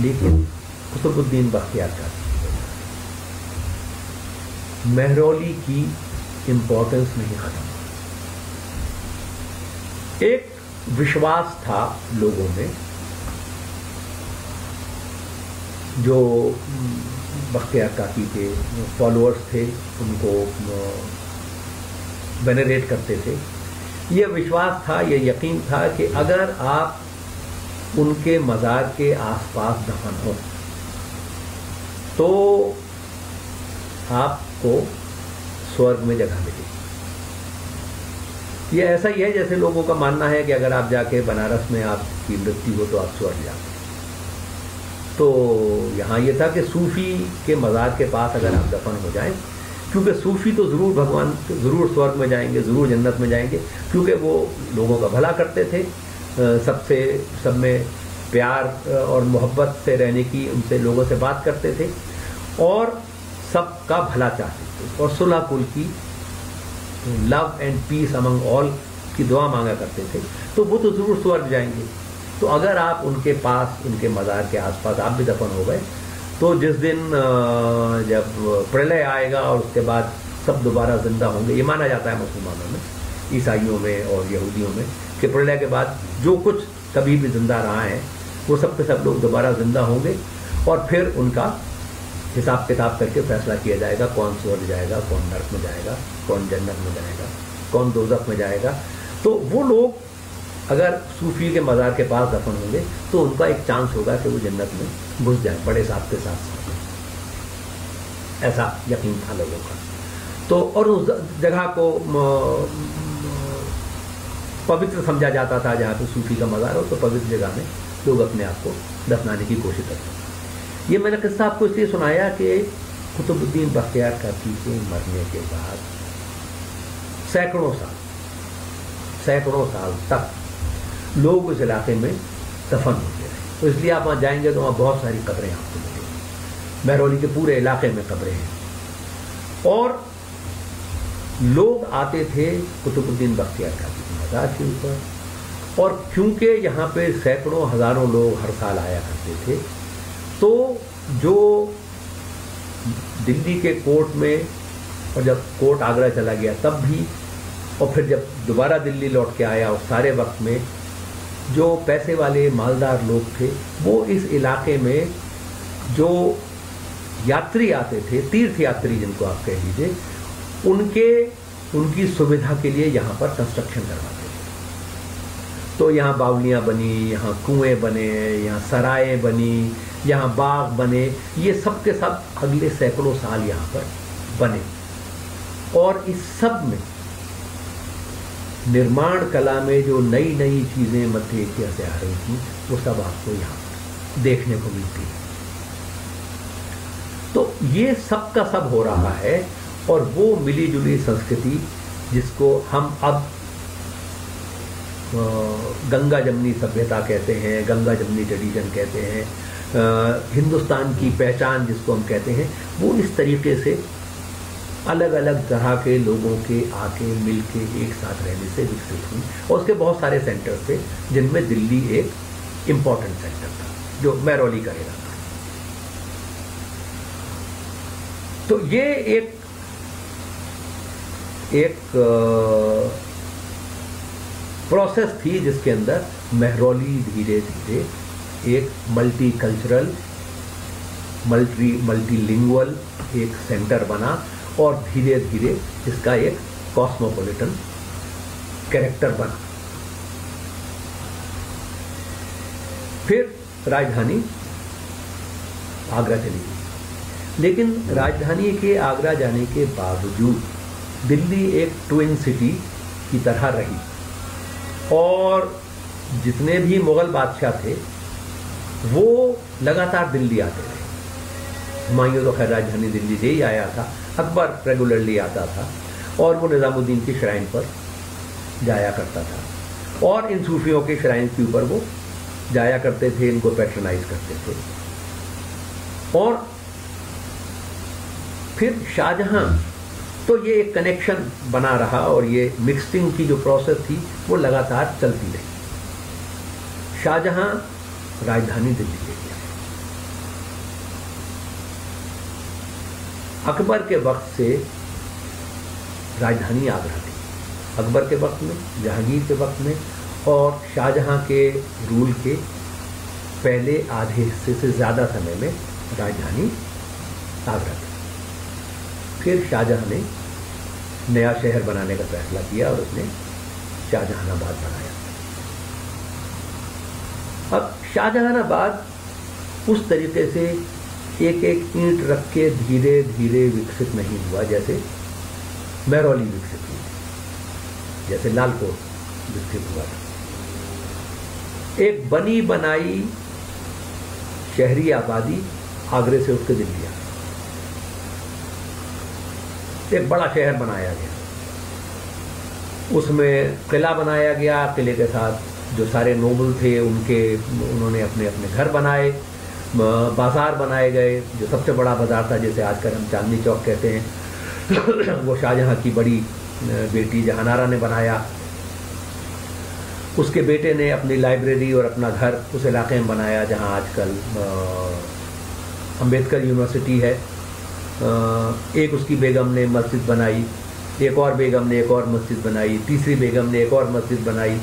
Speaker 1: लेकिन कुतुबुद्दीन बख्तियार का महरौली की इंपॉर्टेंस नहीं खत्म एक विश्वास था लोगों में, जो बख्तियार काकी के फॉलोअर्स थे, उनको वेनरेट करते थे। यह विश्वास था यह यकीन था कि अगर आप उनके मज़ार के आसपास दफन हो तो आपको स्वर्ग में जगह मिलेगी। ये ऐसा ही है, जैसे लोगों का मानना है कि अगर आप जाके बनारस में आपकी मृत्यु हो तो आप स्वर्ग जाते तो यहाँ ये था कि सूफी के मज़ार के पास अगर आप दफन हो जाएँ, क्योंकि सूफी तो ज़रूर भगवान ज़रूर स्वर्ग में जाएँगे, ज़रूर जन्नत में जाएँगे, क्योंकि वो लोगों का भला करते थे सबसे, सब में प्यार और मोहब्बत से रहने की उनसे लोगों से बात करते थे और सबका भला चाहते थे। और सुलह कुल की love and peace among all की दुआ मांगा करते थे। तो वो तो ज़रूर स्वर्ग जाएँगे। तो अगर आप उनके पास, उनके मज़ार के आसपास आप भी दफन हो गए तो जिस दिन जब प्रलय आएगा और उसके बाद सब दोबारा ज़िंदा होंगे, ये माना जाता है मुसलमानों में, ईसाइयों में और यहूदियों में, कि प्रलय के बाद जो कुछ कभी भी ज़िंदा रहा है, वो सब के सब लोग दोबारा ज़िंदा होंगे और फिर उनका हिसाब किताब करके फैसला किया जाएगा, कौन स्वर्ग जाएगा, कौन नर्क में जाएगा, कौन जन्नत में जाएगा, कौन दोजख में जाएगा। तो वो लोग अगर सूफी के मज़ार के पास दफन होंगे तो उनका एक चांस होगा कि वो जन्नत में घुस जाए, बड़े साहब के साथ। ऐसा यकीन था लोगों का। तो और उस जगह को पवित्र समझा जाता था, जहाँ पे सूफी का मज़ार हो तो पवित्र जगह में लोग अपने आप को दफनाने की कोशिश करते ये मैंने किस्सा आपको इसलिए सुनाया कि कुतुबुद्दीन बख्तियार काकी के मरने के बाद सैकड़ों साल सैकड़ों साल तक लोग उस इलाके में दफन होते रहे तो इसलिए आप वहाँ जाएँगे तो वहाँ बहुत सारी कब्रें आपको मिलेंगी। महरौली के पूरे इलाके में कब्रें हैं। और लोग आते थे कुतुबुद्दीन बख्तियार का मज़ार के ऊपर। और क्योंकि यहाँ पे सैकड़ों, हज़ारों लोग हर साल आया करते थे तो जो दिल्ली के कोर्ट में और जब कोर्ट आगरा चला गया तब भी, और फिर जब दोबारा दिल्ली लौट के आया उस सारे वक्त में जो पैसे वाले मालदार लोग थे, वो इस इलाके में जो यात्री आते थे तीर्थ यात्री जिनको आप कह लीजिए, उनके, उनकी सुविधा के लिए यहाँ पर कंस्ट्रक्शन करवाते थे। तो यहाँ बावलियाँ बनी, यहाँ कुएँ बने, यहाँ सराएँ बनी, यहाँ बाग बने, ये सब के सब अगले सैकड़ों साल यहाँ पर बने। और इस सब में निर्माण कला में जो नई नई चीज़ें मध्य एशिया से आ रही थी, वो सब आपको यहाँ देखने को मिलती है। तो ये सब का सब हो रहा है और वो मिली जुली संस्कृति जिसको हम अब गंगा जमनी सभ्यता कहते हैं, गंगा जमनी ट्रेडिशन कहते हैं हिंदुस्तान की पहचान जिसको हम कहते हैं, वो इस तरीके से अलग अलग तरह के लोगों के आके मिल के एक साथ रहने से विकसित हुई और उसके बहुत सारे सेंटर थे, जिनमें दिल्ली एक इंपॉर्टेंट सेंटर था, जो मैरोली का इलाका तो ये एक एक प्रोसेस थी जिसके अंदर महरौली धीरे धीरे एक मल्टी कल्चरल मल्टी मल्टीलिंगुअल एक सेंटर बना और धीरे धीरे इसका एक कॉस्मोपोलिटन कैरेक्टर बना। फिर राजधानी आगरा चली गई। लेकिन राजधानी के आगरा जाने के बावजूद दिल्ली एक ट्विन सिटी की तरह रही। और जितने भी मुगल बादशाह थे, वो लगातार दिल्ली आते थे हुमायूं तो खैर राजधानी दिल्ली से ही आया था अकबर रेगुलरली आता था, और वो निज़ामुद्दीन की श्राइन पर जाया करता था। और इन सूफियों के श्राइन के ऊपर वो जाया करते थे, इनको पैट्रनाइज करते थे। और फिर शाहजहां तो ये एक कनेक्शन बना रहा और ये मिक्सिंग की जो प्रोसेस थी, वो लगातार चलती रही। शाहजहां राजधानी दिल्ली ले गया अकबर के वक्त से राजधानी आगरा थी अकबर के वक्त में, जहांगीर के वक्त में और शाहजहां के रूल के पहले आधे हिस्से से ज़्यादा समय में राजधानी आगरा थी फिर शाहजहां ने नया शहर बनाने का फैसला किया और उसने शाहजहानाबाद बनाया। अब शाहजहानाबाद उस तरीके से एक एक ईंट रख के धीरे धीरे विकसित नहीं हुआ, जैसे महरौली विकसित हुई, जैसे लालकोट विकसित हुआ था। एक बनी बनाई शहरी आबादी आगरे से उसके दिल्ली आ एक बड़ा शहर बनाया गया। उसमें किला बनाया गया, किले के साथ जो सारे नोबल थे, उनके, उन्होंने अपने अपने घर बनाए। बाज़ार बनाए गए, जो सबसे बड़ा बाज़ार था, जैसे आजकल हम चांदनी चौक कहते हैं। वो शाहजहाँ की बड़ी बेटी जहानारा ने बनाया। उसके बेटे ने अपनी लाइब्रेरी और अपना घर उस इलाके में बनाया, जहाँ आजकल अंबेडकर यूनिवर्सिटी है। एक उसकी बेगम ने मस्जिद बनाई, एक और बेगम ने एक और मस्जिद बनाई, तीसरी बेगम ने एक और मस्जिद बनाई।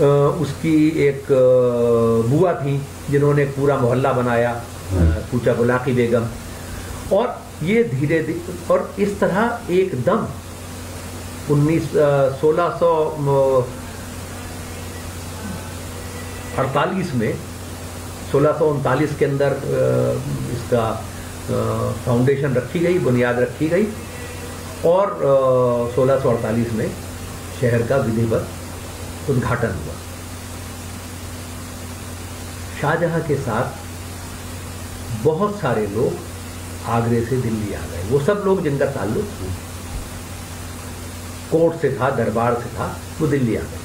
Speaker 1: उसकी एक बुआ थी जिन्होंने पूरा मोहल्ला बनाया पूछा गुलाकी बेगम। और ये धीरे धीरे और इस तरह एकदम उन्नीस सोलह सौ अड़तालीस में सोलह सौ उनतालीस के अंदर इसका फाउंडेशन रखी गई बुनियाद रखी गई। और सोलह सौ अड़तालीस में शहर का विधिवत उद्घाटन हुआ। शाहजहां के साथ बहुत सारे लोग आगरे से दिल्ली आ गए। वो सब लोग जिनका ताल्लुक कोर्ट से था, दरबार से था, वो दिल्ली आ गए।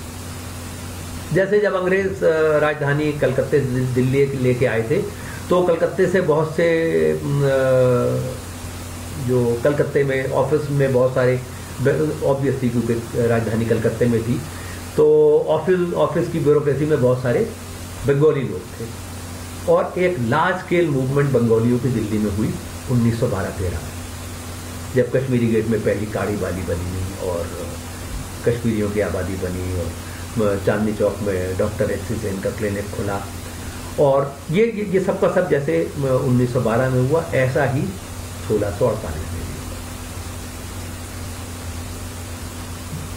Speaker 1: जैसे जब अंग्रेज़ राजधानी कलकत्ते दिल्ली लेके आए थे तो कलकत्ते से बहुत से जो कलकत्ते में, ऑफ़िस में बहुत सारे ऑब्वियसली क्योंकि राजधानी कलकत्ते में थी तो ऑफ़िस ऑफ़िस की ब्यूरोक्रेसी में बहुत सारे बंगाली लोग थे। और एक लार्ज स्केल मूवमेंट बंगालियों की दिल्ली में हुई 1912-13 में जब कश्मीरी गेट में पहली काड़ी वाली बनी और कश्मीरियों की आबादी बनी और चांदनी चौक में डॉक्टर एच सी सेन का क्लिनिक खुला। और ये ये, ये सब का सब जैसे 1912 में हुआ ऐसा ही सोलह सौ अड़तालीस में भी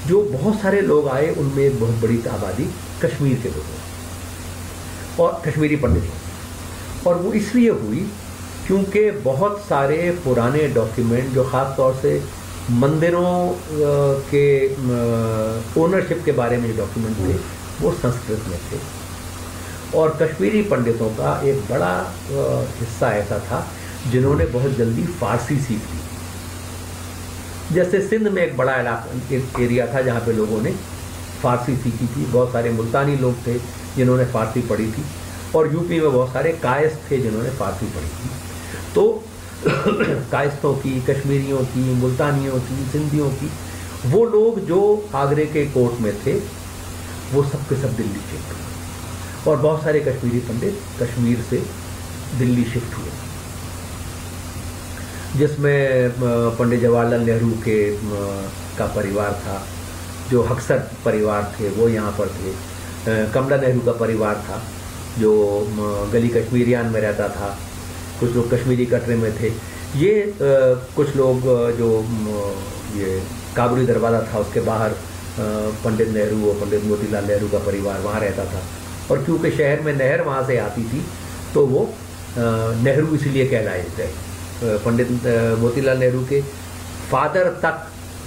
Speaker 1: जो बहुत सारे लोग आए, उनमें एक बहुत बड़ी आबादी कश्मीर के लोगों और कश्मीरी पंडितों और वो इसलिए हुई क्योंकि बहुत सारे पुराने डॉक्यूमेंट, जो ख़ास तौर से मंदिरों के ओनरशिप के बारे में जो डॉक्यूमेंट थे, वो संस्कृत में थे। और कश्मीरी पंडितों का एक बड़ा हिस्सा ऐसा था, जिन्होंने बहुत जल्दी फारसी सीख ली। जैसे सिंध में एक बड़ा इलाका, एक एरिया था जहाँ पे लोगों ने फारसी सीखी थी। बहुत सारे मुल्तानी लोग थे जिन्होंने फारसी पढ़ी थी और यूपी में बहुत सारे कायस थे जिन्होंने फारसी पढ़ी थी। तो कायस्तों की, कश्मीरियों की, मुल्तानियों की, सिंधियों की, वो लोग जो आगरे के कोर्ट में थे, वो सब के सब दिल्ली शिफ्ट हुए। और बहुत सारे कश्मीरी पंडित कश्मीर से दिल्ली शिफ्ट हुए। जिसमें पंडित जवाहरलाल नेहरू के का परिवार था, जो हक्सर परिवार थे, वो यहाँ पर थे। कमला नेहरू का परिवार था, जो गली कश्मीरियान में रहता था। कुछ लोग कश्मीरी कटरे में थे। ये कुछ लोग जो ये काबरी दरवाज़ा था, उसके बाहर पंडित नेहरू और पंडित मोतीलाल नेहरू का परिवार वहाँ रहता था। और क्योंकि शहर में नहर वहाँ से आती थी तो वो नेहरू इसलिए कहलाए गए पंडित मोतीलाल नेहरू के फादर तक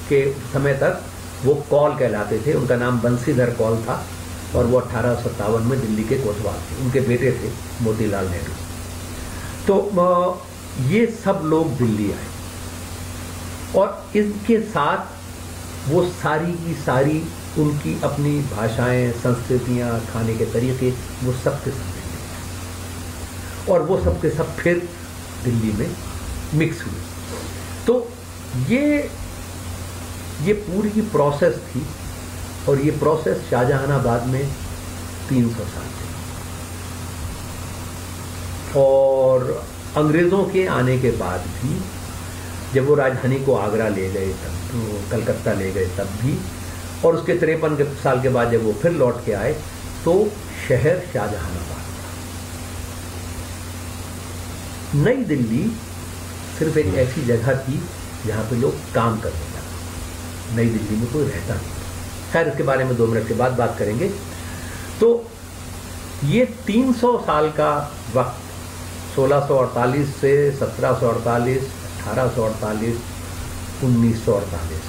Speaker 1: के समय तक वो कौल कहलाते थे। उनका नाम बंसीधर कौल था और वो अठारह में दिल्ली के कोतवाल थे। उनके बेटे थे मोतीलाल नेहरू। तो ये सब लोग दिल्ली आए और इनके साथ वो सारी की सारी उनकी अपनी भाषाएँ, संस्कृतियाँ, खाने के तरीके, वो सब के सब और वो सब के सब फिर दिल्ली में मिक्स हुए तो ये ये पूरी प्रोसेस थी और ये प्रोसेस शाहजहानाबाद में 300 साल थे। और अंग्रेज़ों के आने के बाद भी, जब वो राजधानी को आगरा ले गए तब तो कलकत्ता ले गए तब भी, और उसके तिरपन साल के बाद जब वो फिर लौट के आए तो शहर शाहजहानाबाद था। नई दिल्ली सिर्फ़ एक ऐसी जगह थी जहाँ पे लोग काम करने लगा नई दिल्ली में कोई रहता नहीं खैर, इसके बारे में दो मिनट के बाद बात करेंगे। तो ये 300 साल का वक्त 1648 से 1748 1848 1948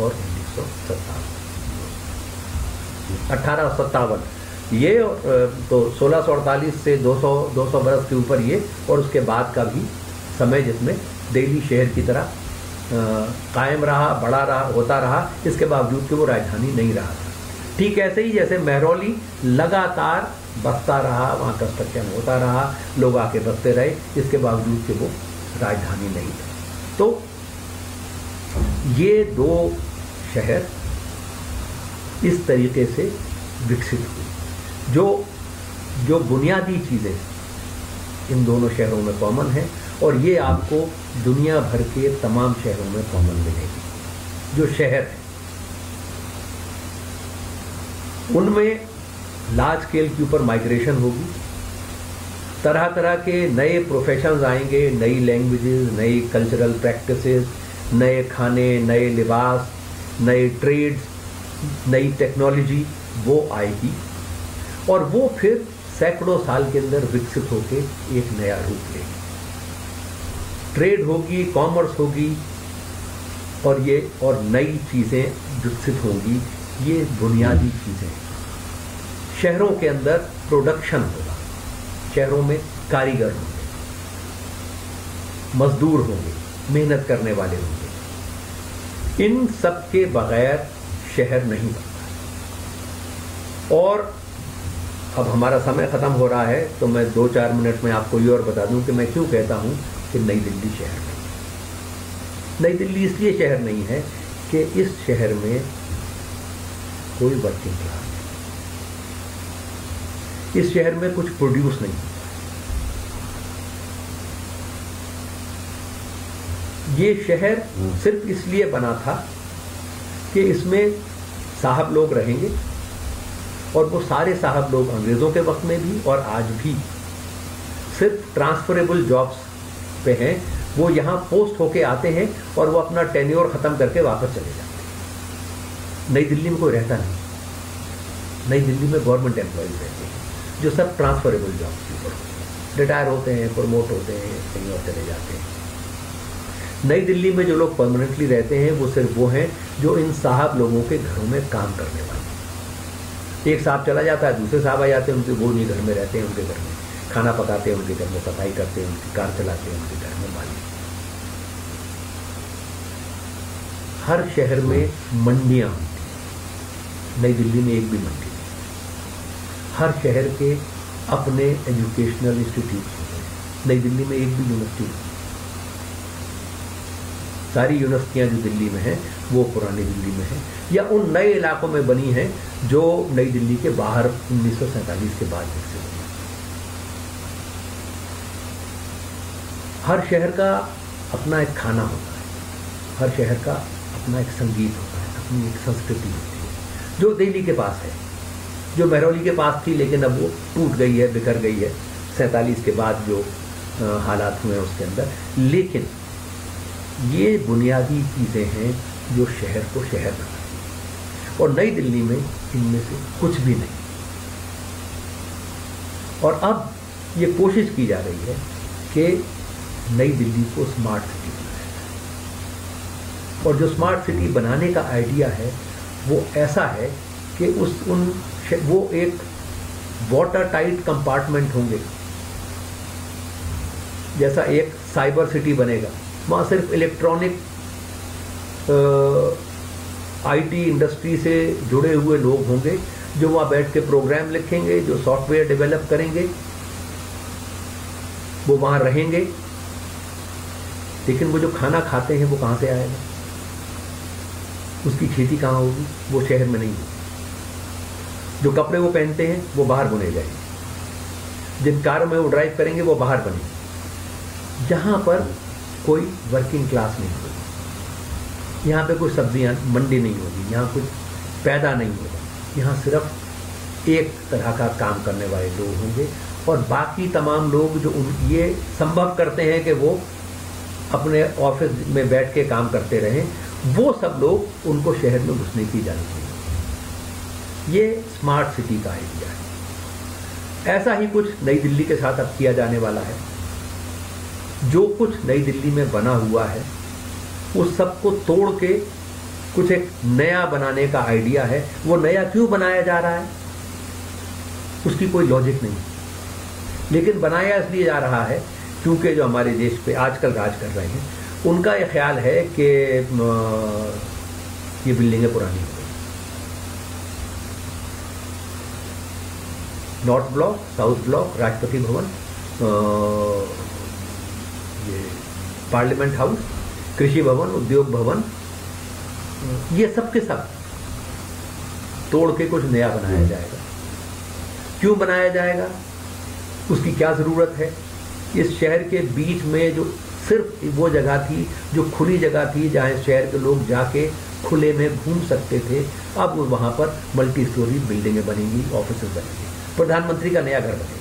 Speaker 1: और उन्नीस सौ सत्तावन। अठारह सत्तावन। ये तो 1648 से 200 200 बरस के ऊपर ये और उसके बाद का भी समय जिसमें दिल्ली शहर की तरह कायम रहा बड़ा रहा, होता रहा, इसके बावजूद कि वो राजधानी नहीं रहा था। ठीक ऐसे ही जैसे महरौली लगातार बसता रहा, वहाँ कंस्ट्रक्शन होता रहा, लोग आके बसते रहे, इसके बावजूद कि वो राजधानी नहीं था। तो ये दो शहर इस तरीके से विकसित हुए, जो जो बुनियादी चीज़ें इन दोनों शहरों में कॉमन है और ये आपको दुनिया भर के तमाम शहरों में कॉमन मिलेगी। जो शहर है, उनमें लार्ज स्केल के ऊपर माइग्रेशन होगी। तरह तरह के नए प्रोफेशंस आएँगे, नई लैंग्वेजेस नई कल्चरल प्रैक्टिसेस नए खाने, नए लिबास, नए ट्रेड्स नई टेक्नोलॉजी वो आएगी। और वो फिर सैकड़ों साल के अंदर विकसित होकर एक नया रूप लेगी। ट्रेड होगी, कॉमर्स होगी, और ये और नई चीज़ें विकसित होंगी, ये बुनियादी चीज़ें। शहरों के अंदर प्रोडक्शन होगा। शहरों में कारीगर होंगे। मजदूर होंगे, मेहनत करने वाले होंगे। इन सब के बगैर शहर नहीं बनता। और अब हमारा समय ख़त्म हो रहा है तो मैं दो चार मिनट में आपको ये और बता दूँ कि मैं क्यों कहता हूँ कि नई दिल्ली शहर नहीं नई दिल्ली इसलिए शहर नहीं है कि इस शहर में कोई वर्किंग क्लास नहीं इस शहर में कुछ प्रोड्यूस नहीं ये शहर हम्म। सिर्फ़ इसलिए बना था कि इसमें साहब लोग रहेंगे और वो सारे साहब लोग अंग्रेज़ों के वक्त में भी और आज भी सिर्फ़ ट्रांसफरेबल जॉब्स पे हैं, वो यहाँ पोस्ट होके आते हैं और वो अपना टेन्योर ख़त्म करके वापस चले जाते हैं। नई दिल्ली में कोई रहता नहीं। नई दिल्ली में गवर्नमेंट एम्प्लॉयज़ रहते हैं, जो सब ट्रांसफरेबल जॉब के ऊपर रिटायर होते हैं प्रमोट होते हैं कहीं और चले जाते हैं। नई दिल्ली में जो लोग परमानेंटली रहते हैं, वो सिर्फ़ वो हैं जो इन साहब लोगों के घरों में काम करने वाले एक साहब चला जाता है, दूसरे साहब आ जाते हैं, उनके वो नहीं घर में रहते हैं, उनके घर में खाना पकाते हैं उनके घर में, सफ़ाई करते हैं उनकी, कार चलाते हैं उनके घर में मालिक। हर शहर में मंडियाँ होती नई दिल्ली में एक भी मंडी नहीं। हर शहर के अपने एजुकेशनल इंस्टीट्यूट होते हैं। नई दिल्ली में एक भी यूनिवर्सिटी नहीं। सारी यूनिवर्सिटियाँ जो दिल्ली में हैं, वो पुरानी दिल्ली में हैं, या उन नए इलाकों में बनी हैं, जो नई दिल्ली के बाहर उन्नीस सौ सैंतालीस के बाद विकसित हुई हर शहर का अपना एक खाना होता है। हर शहर का अपना एक संगीत होता है, अपनी एक संस्कृति होती है। जो दिल्ली के पास है, जो महरौली के पास थी, लेकिन अब वो टूट गई है, बिखर गई है। सैंतालीस के बाद जो हालात हुए हैं उसके अंदर। लेकिन ये बुनियादी चीज़ें हैं जो शहर को शहर बनाती और नई दिल्ली में इनमें से कुछ भी नहीं। और अब ये कोशिश की जा रही है कि नई दिल्ली को स्मार्ट सिटी बनाया। और जो स्मार्ट सिटी बनाने का आइडिया है, वो ऐसा है कि उस, उन वो एक वाटर टाइट कंपार्टमेंट होंगे। जैसा एक साइबर सिटी बनेगा। वहाँ सिर्फ़ इलेक्ट्रॉनिक आईटी इंडस्ट्री से जुड़े हुए लोग होंगे, जो वहाँ बैठ के प्रोग्राम लिखेंगे, जो सॉफ्टवेयर डेवलप करेंगे, वो वहाँ रहेंगे। लेकिन वो जो खाना खाते हैं, वो कहाँ से आएगा उसकी खेती कहाँ होगी? वो शहर में नहीं। होगी जो कपड़े वो पहनते हैं, वो बाहर बुने जाएँगे। जिन कारों में वो ड्राइव करेंगे, वो बाहर बनेंगे। जहाँ पर कोई वर्किंग क्लास नहीं होगी। यहाँ पे कोई सब्ज़ियाँ, मंडी नहीं होगी। यहाँ कुछ पैदा नहीं होगा। यहाँ सिर्फ़ एक तरह का काम करने वाले लोग होंगे। और बाकी तमाम लोग जो उन, ये संभव करते हैं कि वो अपने ऑफ़िस में बैठ के काम करते रहें, वो सब लोग उनको शहर में घुसने की इजाज़त नहीं ये स्मार्ट सिटी का आइडिया है। ऐसा ही कुछ नई दिल्ली के साथ अब किया जाने वाला है। जो कुछ नई दिल्ली में बना हुआ है उस सबको तोड़ के कुछ एक नया बनाने का आइडिया है। वो नया क्यों बनाया जा रहा है? उसकी कोई लॉजिक नहीं। लेकिन बनाया इसलिए जा रहा है क्योंकि जो हमारे देश पे आजकल राज कर रहे हैं, उनका यह ख्याल है कि ये बिल्डिंगें पुरानी हो गई। North block south block Rashtrapati Bhavan ये पार्लियामेंट हाउस कृषि भवन उद्योग भवन ये सब के सब तोड़ के कुछ नया बनाया जाएगा। क्यों बनाया जाएगा? उसकी क्या ज़रूरत है? इस शहर के बीच में जो सिर्फ़ वो जगह थी, जो खुली जगह थी जहाँ शहर के लोग जाके खुले में घूम सकते थे, अब वहाँ पर मल्टी स्टोरी बिल्डिंगें बनेंगी ऑफ़िस बनेंगे। प्रधानमंत्री का नया घर बनेगा।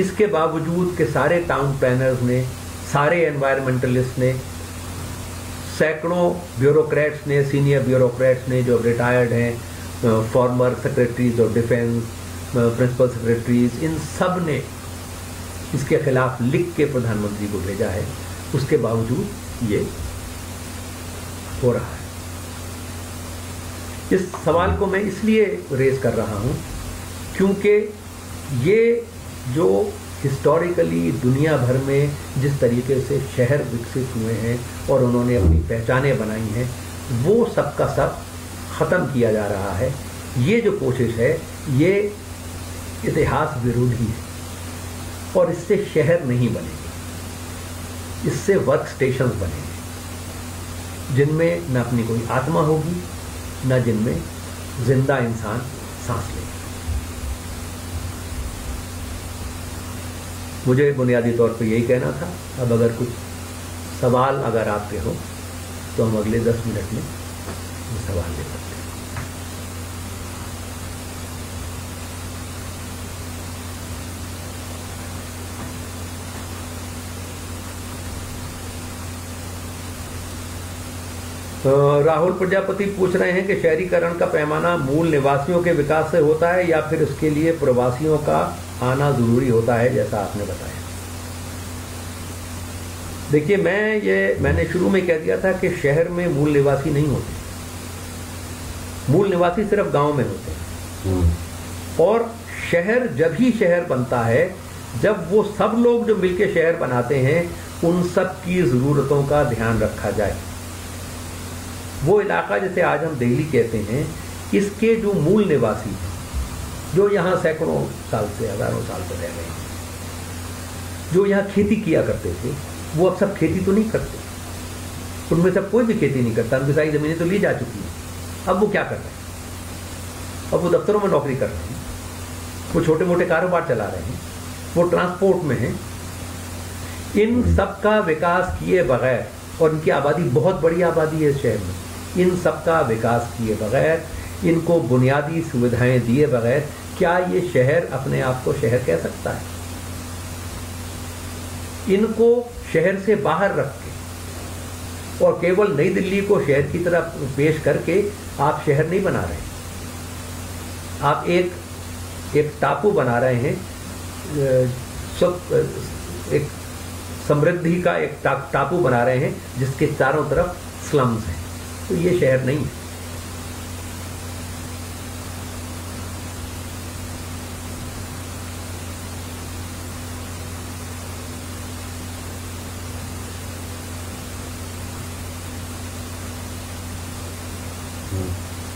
Speaker 1: इसके बावजूद के सारे टाउन प्लानर्स ने, सारे एनवायरमेंटलिस्ट ने, सैकड़ों ब्यूरोक्रेट्स ने सीनियर ब्यूरोक्रेट्स ने जो रिटायर्ड हैं former secretaries of defence principal secretaries इन सबने इसके खिलाफ लिख के प्रधानमंत्री को भेजा है। उसके बावजूद ये हो रहा है। इस सवाल को मैं इसलिए रेज कर रहा हूँ क्योंकि ये जो हिस्टोरिकली दुनिया भर में जिस तरीके से शहर विकसित हुए हैं और उन्होंने अपनी पहचानें बनाई हैं, वो सबका सब ख़त्म किया जा रहा है। ये जो कोशिश है, ये इतिहास विरोधी है और इससे शहर नहीं बनेंगे। इससे वर्क स्टेशन बनेंगे। जिनमें न अपनी कोई आत्मा होगी, न जिनमें ज़िंदा इंसान सांस लेगा। मुझे बुनियादी तौर पर यही कहना था, अब अगर कुछ सवाल अगर आपके हो तो हम अगले दस मिनट में सवाल ले राहुल प्रजापति पूछ रहे हैं कि शहरीकरण का पैमाना मूल निवासियों के विकास से होता है या फिर उसके लिए प्रवासियों का आना ज़रूरी होता है जैसा आपने बताया। देखिए मैं ये मैंने शुरू में कह दिया था कि शहर में मूल निवासी नहीं होते। मूल निवासी सिर्फ़ गाँव में होते हैं। हम्म। और शहर जब ही शहर बनता है जब वो सब लोग जो मिलकर शहर बनाते हैं उन सब की ज़रूरतों का ध्यान रखा जाए। वो इलाका जैसे आज हम दिल्ली कहते हैं इसके जो मूल निवासी हैं जो यहाँ सैकड़ों साल से हज़ारों साल से रह रहे हैं जो यहाँ खेती किया करते थे वो अब सब खेती तो नहीं करते। उनमें सब कोई भी खेती नहीं करता उनकी सारी ज़मीनें तो ली जा चुकी हैं। अब वो क्या कर रहे हैं? अब वो दफ्तरों में नौकरी कर रहे हैं। वो छोटे मोटे कारोबार चला रहे हैं। वो ट्रांसपोर्ट में हैं। इन सब का विकास किए बगैर और इनकी आबादी बहुत बड़ी आबादी है इस शहर में। इन सब का विकास किए बगैर, इनको बुनियादी सुविधाएँ दिए बगैर, क्या ये शहर अपने आप को शहर कह सकता है? इनको शहर से बाहर रख के और केवल नई दिल्ली को शहर की तरफ़ पेश करके आप शहर नहीं बना रहे आप एक एक टापू बना रहे हैं सब, एक समृद्धि का एक टापू बना रहे हैं, जिसके चारों तरफ़ स्लम्स हैं। तो ये शहर नहीं है।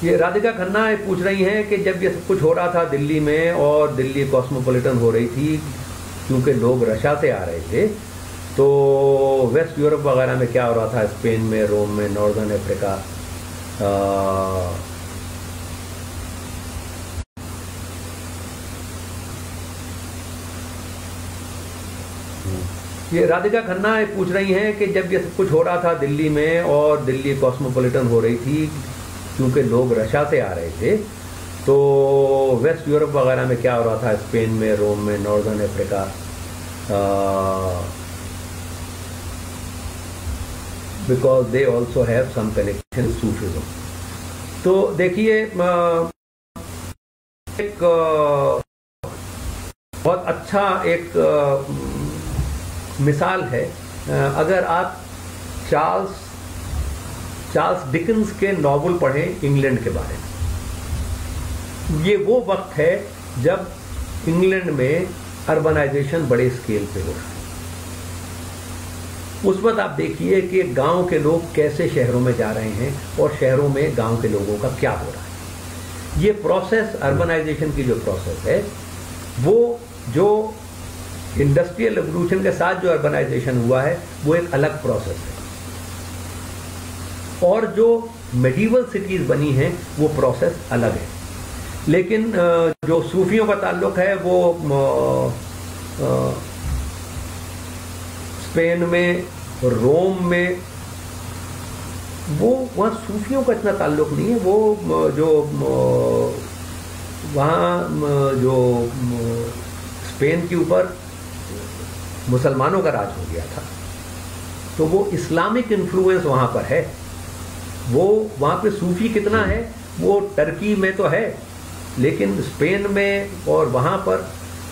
Speaker 1: ये राधिका खन्ना पूछ रही हैं कि जब ये सब कुछ हो रहा था दिल्ली में और दिल्ली कॉस्मोपॉलिटन हो रही थी, क्योंकि लोग रशा से आ रहे थे तो वेस्ट यूरोप वगैरह में क्या हो रहा था? स्पेन में, रोम में, नॉर्दर्न अफ्रीका? ये राधिका खन्ना पूछ रही हैं कि जब ये सब कुछ हो रहा था दिल्ली में और दिल्ली कॉस्मोपॉलिटन हो रही थी, क्योंकि लोग रशा से आ रहे थे तो वेस्ट यूरोप वगैरह में क्या हो रहा था? स्पेन में, रोम में, northern Africa? Because they also have some connection Sufism तो देखिए एक बहुत अच्छा एक मिसाल है। अगर आप चार्ल्स चार्ल्स डिकन्स के नॉवल पढ़ें इंग्लैंड के बारे में। ये वो वक्त है जब इंग्लैंड में अर्बनाइजेशन बड़े स्केल पे हो रहा है। उस वक्त आप देखिए कि गाँव के लोग कैसे शहरों में जा रहे हैं और शहरों में गाँव के लोगों का क्या हो रहा है। ये प्रोसेस अर्बनाइजेशन की जो प्रोसेस है, वो जो इंडस्ट्रियल रेवोल्यूशन के साथ जो अर्बनाइजेशन हुआ है, वो एक अलग प्रोसेस है। और जो मेडिवल सिटीज़ बनी हैं, वो प्रोसेस अलग है। लेकिन जो सूफियों का ताल्लुक है, वो स्पेन में, रोम में, वो वहाँ सूफियों का इतना ताल्लुक नहीं है, वो जो वहाँ जो स्पेन के ऊपर मुसलमानों का राज हो गया था। तो वो इस्लामिक इन्फ्लुएंस वहाँ पर है। वो वहाँ पे सूफी कितना है, वो टर्की में तो है, लेकिन स्पेन में और वहाँ पर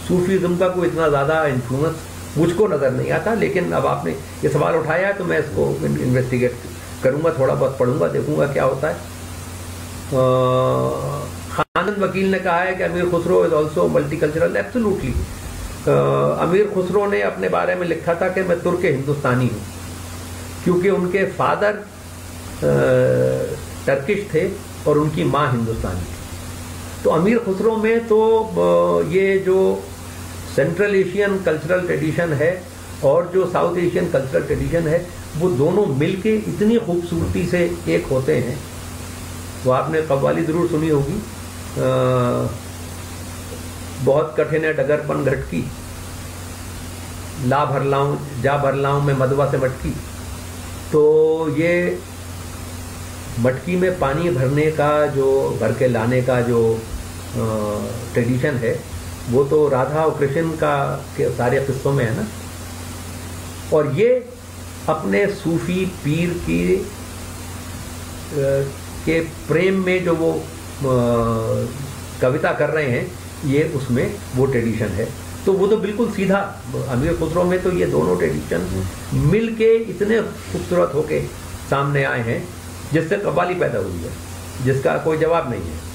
Speaker 1: सूफीज़म का कोई इतना ज़्यादा इन्फ्लुएंस मुझको नज़र नहीं आता, लेकिन अब आपने ये सवाल उठाया है तो मैं इसको इन्वेस्टिगेट करूँगा, थोड़ा बहुत पढ़ूँगा, देखूँगा क्या होता है। खानंद वकील ने कहा है कि Amir Khusro is also multicultural absolutely Amir Khusro ने अपने बारे में लिखा था कि मैं तुर्क हिंदुस्तानी हूँ, क्योंकि उनके फादर टर्किश थे और उनकी माँ हिंदुस्तानी थी। तो अमीर खुसरो में तो ये जो सेंट्रल एशियन कल्चरल ट्रेडिशन है और जो साउथ एशियन कल्चरल ट्रेडिशन है, वो दोनों मिलके इतनी खूबसूरती से एक होते हैं। वो आपने कव्वाली ज़रूर सुनी होगी। बहुत कठिन है डगरपन घटकी। ला भरलाऊं जा भर भरलाऊं में मधुआ से मटकी। तो ये मटकी में पानी भरने का जो, भर के लाने का जो ट्रेडिशन है वो तो राधा और कृष्ण का के सारे किस्सों में है ना? और ये अपने सूफी पीर की के प्रेम में जो वो कविता कर रहे हैं, ये उसमें वो ट्रेडिशन है। तो वो तो बिल्कुल सीधा, अमीर खुसरो में तो ये दोनों ट्रेडिशन मिल के इतने खूबसूरत होके सामने आए हैं, जिससे कवाली पैदा हुई है, जिसका कोई जवाब नहीं है।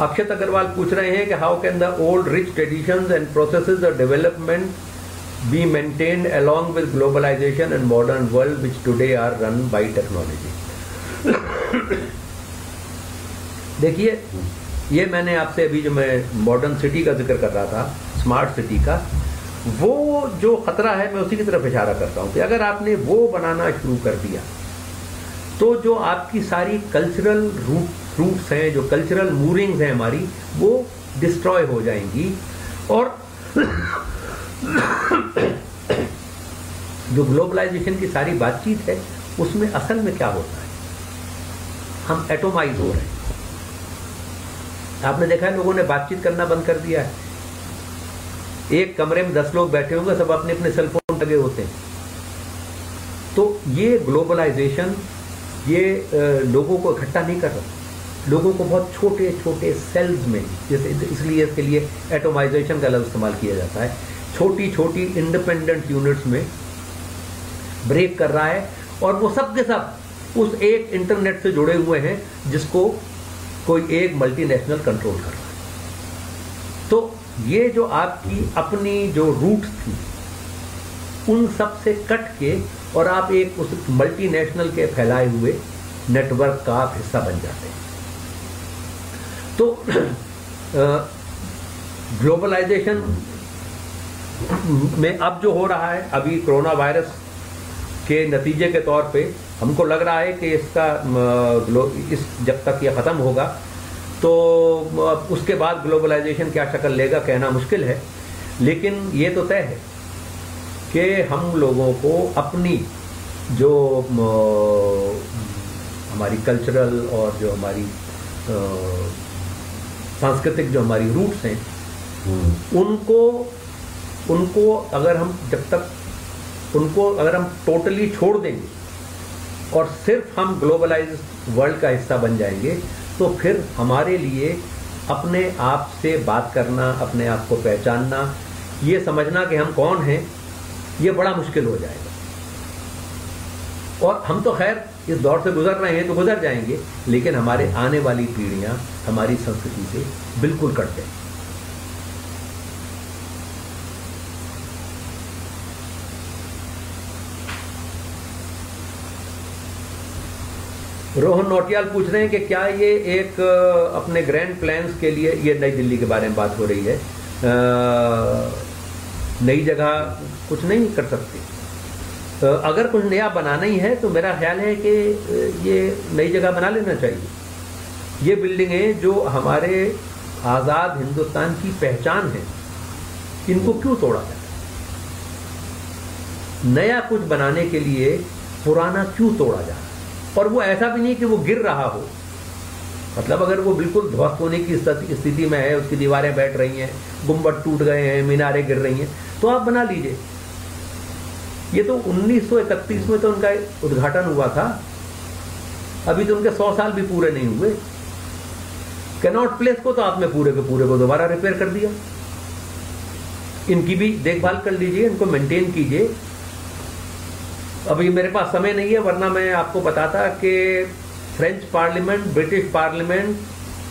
Speaker 1: अक्षत अग्रवाल पूछ रहे हैं कि how can the old rich traditions and processes of development be maintained along with globalisation and modern world which today are run by technology देखिए, ये मैंने आपसे अभी जो मैं मॉडर्न सिटी का ज़िक्र कर रहा था स्मार्ट सिटी का, वो जो खतरा है मैं उसी की तरफ़ इशारा करता हूँ कि अगर आपने वो बनाना शुरू कर दिया तो जो आपकी सारी कल्चरल रूट रूट्स हैं, जो कल्चरल मूरिंग्स हैं हमारी, वो डिस्ट्रॉय हो जाएँगी। और जो ग्लोबलाइजेशन की सारी बातचीत है, उसमें असल में क्या होता है? हम एटोमाइज हो रहे हैं। आपने देखा है, लोगों ने बातचीत करना बंद कर दिया है। एक कमरे में दस लोग बैठे होंगे, सब अपने अपने सेलफोन लगे होते हैं। तो ये ग्लोबलाइजेशन ये लोगों को इकट्ठा नहीं कर रहा। लोगों को बहुत छोटे छोटे सेल्स में, जैसे इसलिए इसके लिए एटोमाइजेशन का लफ्ज इस्तेमाल किया जाता है। छोटी छोटी इंडिपेंडेंट यूनिट्स में ब्रेक कर रहा है और वो सब के सब उस एक इंटरनेट से जुड़े हुए हैं, जिसको कोई एक मल्टीनेशनल कंट्रोल कर रहा है। तो ये जो आपकी अपनी जो रूट थी, उन सबसे कट के और आप एक उस मल्टीनेशनल के फैलाए हुए नेटवर्क का आप हिस्सा बन जाते हैं। तो ग्लोबलाइजेशन में अब जो हो रहा है, अभी कोरोना वायरस के नतीजे के तौर पे हमको लग रहा है कि इसका इस जब तक ये ख़त्म होगा तो उसके बाद ग्लोबलाइजेशन क्या शक्ल लेगा कहना मुश्किल है। लेकिन ये तो तय है कि हम लोगों को अपनी जो हमारी कल्चरल और जो हमारी सांस्कृतिक जो हमारी रूट्स हैं हम्म। उनको उनको अगर हम जब तक उनको अगर हम टोटली छोड़ देंगे और सिर्फ़ हम ग्लोबलाइज वर्ल्ड का हिस्सा बन जाएँगे तो फिर हमारे लिए अपने आप से बात करना अपने आप को पहचानना ये समझना कि हम कौन हैं ये बड़ा मुश्किल हो जाएगा और हम तो खैर इस दौर से गुजर रहे हैं तो गुजर जाएँगे, लेकिन हमारे आने वाली पीढ़ियाँ हमारी संस्कृति से बिल्कुल कट जाएँगी रोहन नोटियाल पूछ रहे हैं कि क्या ये एक अपने ग्रैंड प्लान्स के लिए, ये नई दिल्ली के बारे में बात हो रही है। नई जगह कुछ नहीं कर सकती। अगर कुछ नया बनाना ही है तो मेरा ख्याल है कि ये नई जगह बना लेना चाहिए। ये बिल्डिंगें जो हमारे आज़ाद हिंदुस्तान की पहचान है। इनको क्यों तोड़ा जाए? नया कुछ बनाने के लिए पुराना क्यों तोड़ा जाए? और वो ऐसा भी नहीं कि वो गिर रहा हो। मतलब अगर वो बिल्कुल ध्वस्त होने की स्थिति में है, उसकी दीवारें बैठ रही हैं गुंबद टूट गए हैं, मीनारें गिर रही हैं तो आप बना लीजिए। ये तो 1931 में तो उनका उद्घाटन हुआ था। अभी तो उनके 100 साल भी पूरे नहीं हुए। कैनॉट प्लेस को तो आपने पूरे के पूरे को दोबारा रिपेयर कर दिया। इनकी भी देखभाल कर लीजिए, इनको मेंटेन कीजिए। अभी मेरे पास समय नहीं है, वरना मैं आपको बताता कि French parliament British parliament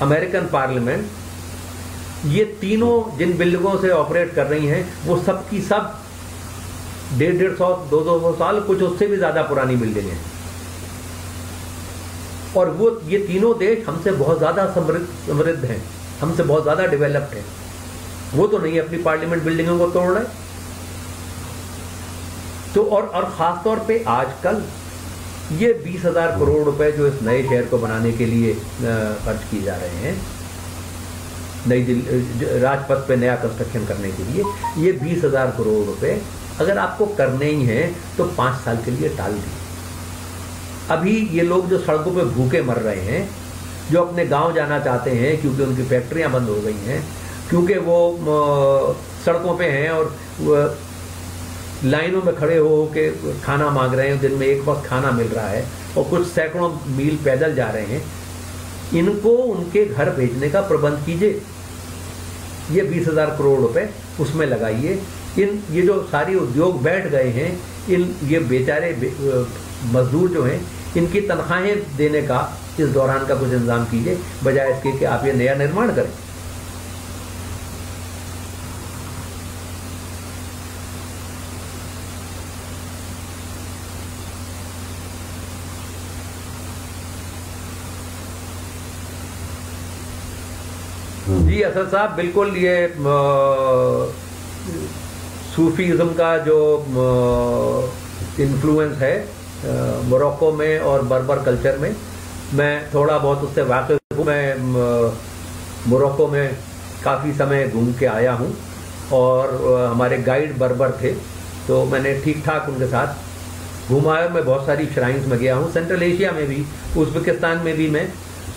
Speaker 1: American parliament ये तीनों जिन बिल्डिंगों से ऑपरेट कर रही हैं, वो सब की सब डेढ़ डेढ़ सौ, दो दो सौ साल कुछ उससे भी ज़्यादा पुरानी बिल्डिंग है। और वो, ये तीनों देश हमसे बहुत ज़्यादा समृद्ध समृद्ध हैं। हमसे बहुत ज़्यादा डेवलप्ड हैं। वो तो नहीं अपनी पार्लियामेंट बिल्डिंगों को तोड़ रहे। तो और और खास तौर पे आजकल ये बीस हज़ार करोड़ रुपए जो इस नए शहर को बनाने के लिए खर्च किए जा रहे हैं, नई दिल्ली राजपथ पे नया कंस्ट्रक्शन करने के लिए, ये बीस हज़ार करोड़ रुपए अगर आपको करने ही हैं तो पाँच साल के लिए टाल दी। अभी ये लोग जो सड़कों पे भूखे मर रहे हैं, जो अपने गाँव जाना चाहते हैं, क्योंकि उनकी फैक्ट्रियाँ बंद हो गई हैं, क्योंकि वो सड़कों पे हैं और लाइनों में खड़े हो के खाना मांग रहे हैं, दिन में एक वक्त खाना मिल रहा है और कुछ सैकड़ों मील पैदल जा रहे हैं। इनको उनके घर भेजने का प्रबंध कीजिए। ये बीस हज़ार करोड़ रुपए उसमें लगाइए। इन ये जो सारी उद्योग बैठ गए हैं इन ये बेचारे मजदूर जो हैं इनकी तनख्वाहें देने का इस दौरान का कुछ इंतज़ाम कीजिए बजाय इसके कि आप ये नया निर्माण करें। जी असद साहब बिल्कुल ये सूफीज़म का जो इन्फ्लुएंस है मोरक्को में और बर्बर कल्चर में, मैं थोड़ा बहुत उससे वाकिफ हूँ। मैं मोरक्को में काफ़ी समय घूम के आया हूँ और हमारे गाइड बर्बर थे तो मैंने ठीक ठाक उनके साथ घूमा है। मैं बहुत सारी श्राइन्स में गया हूँ। सेंट्रल एशिया में भी उज्बेकिस्तान में भी मैं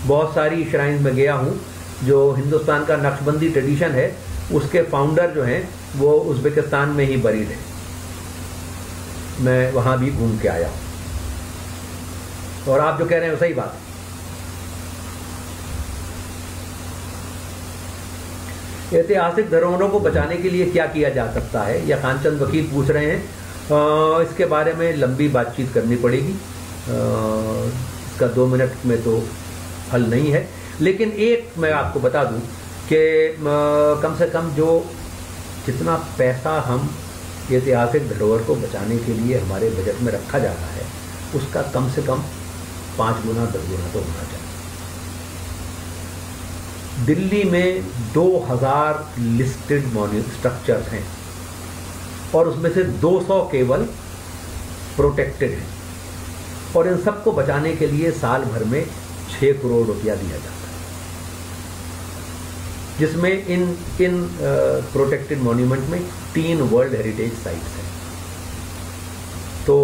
Speaker 1: बहुत सारी श्राइन्स में गया हूँ, जो हिंदुस्तान का नक्शबंदी ट्रेडिशन है। उसके फाउंडर जो हैं वो उज्बेकिस्तान में ही बरीड है मैं वहाँ भी घूम के आया। और आप जो कह रहे हैं सही बात ऐतिहासिक धरोहरों को बचाने के लिए क्या किया जा सकता है या खानचंद वकील पूछ रहे हैं आ, इसके बारे में लंबी बातचीत करनी पड़ेगी। इसका दो मिनट में तो हल नहीं है। लेकिन एक मैं आपको बता दूँ कि कम से कम जो जितना पैसा हम ऐतिहासिक धरोहर को बचाने के लिए हमारे बजट में रखा जाता है, उसका कम से कम पाँच गुना, दस गुना तो होना चाहिए। दिल्ली में 2000 लिस्टेड स्ट्रक्चर्स हैं और उसमें से 200 केवल प्रोटेक्टेड हैं। और इन सबको बचाने के लिए साल भर में 6 करोड़ रुपया दिया जाता है। जिसमें इन इन प्रोटेक्टेड मॉन्यूमेंट में तीन वर्ल्ड हेरिटेज साइट्स हैं। तो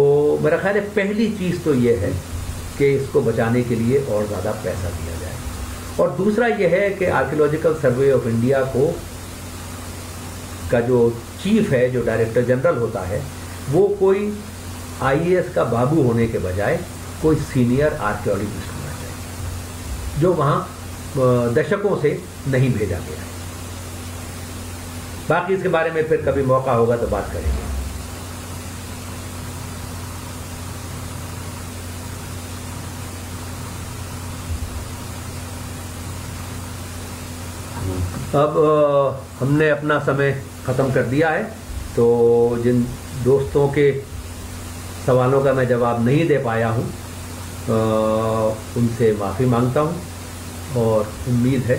Speaker 1: मेरा ख्याल है पहली चीज़ तो यह है कि इसको बचाने के लिए और ज़्यादा पैसा दिया जाए। और दूसरा यह है कि आर्कियोलॉजिकल सर्वे ऑफ़ इंडिया को, का जो चीफ है, जो डायरेक्टर जनरल होता है, वो कोई आईएएस का बाबू होने के बजाय कोई सीनियर आर्कियोलॉजिस्ट होना चाहिए, जो वहाँ दशकों से नहीं भेजा गया। बाकी इसके बारे में फिर कभी मौका होगा तो बात करेंगे। अब हमने अपना समय ख़त्म कर दिया है तो जिन दोस्तों के सवालों का मैं जवाब नहीं दे पाया हूँ उनसे माफ़ी माँगता हूँ और उम्मीद है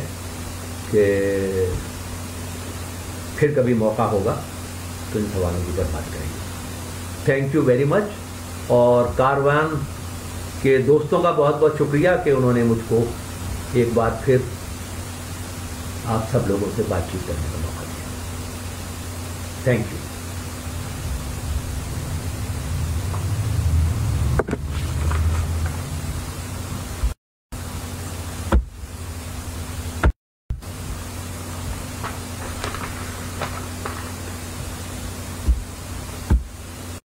Speaker 1: कि फिर कभी मौका होगा तो इन सवालों की पर बात करेंगे। थैंक यू वेरी मच और कारवान के दोस्तों का बहुत बहुत शुक्रिया कि उन्होंने मुझको एक बार फिर आप सब लोगों से बातचीत करने का मौका दिया। Thank you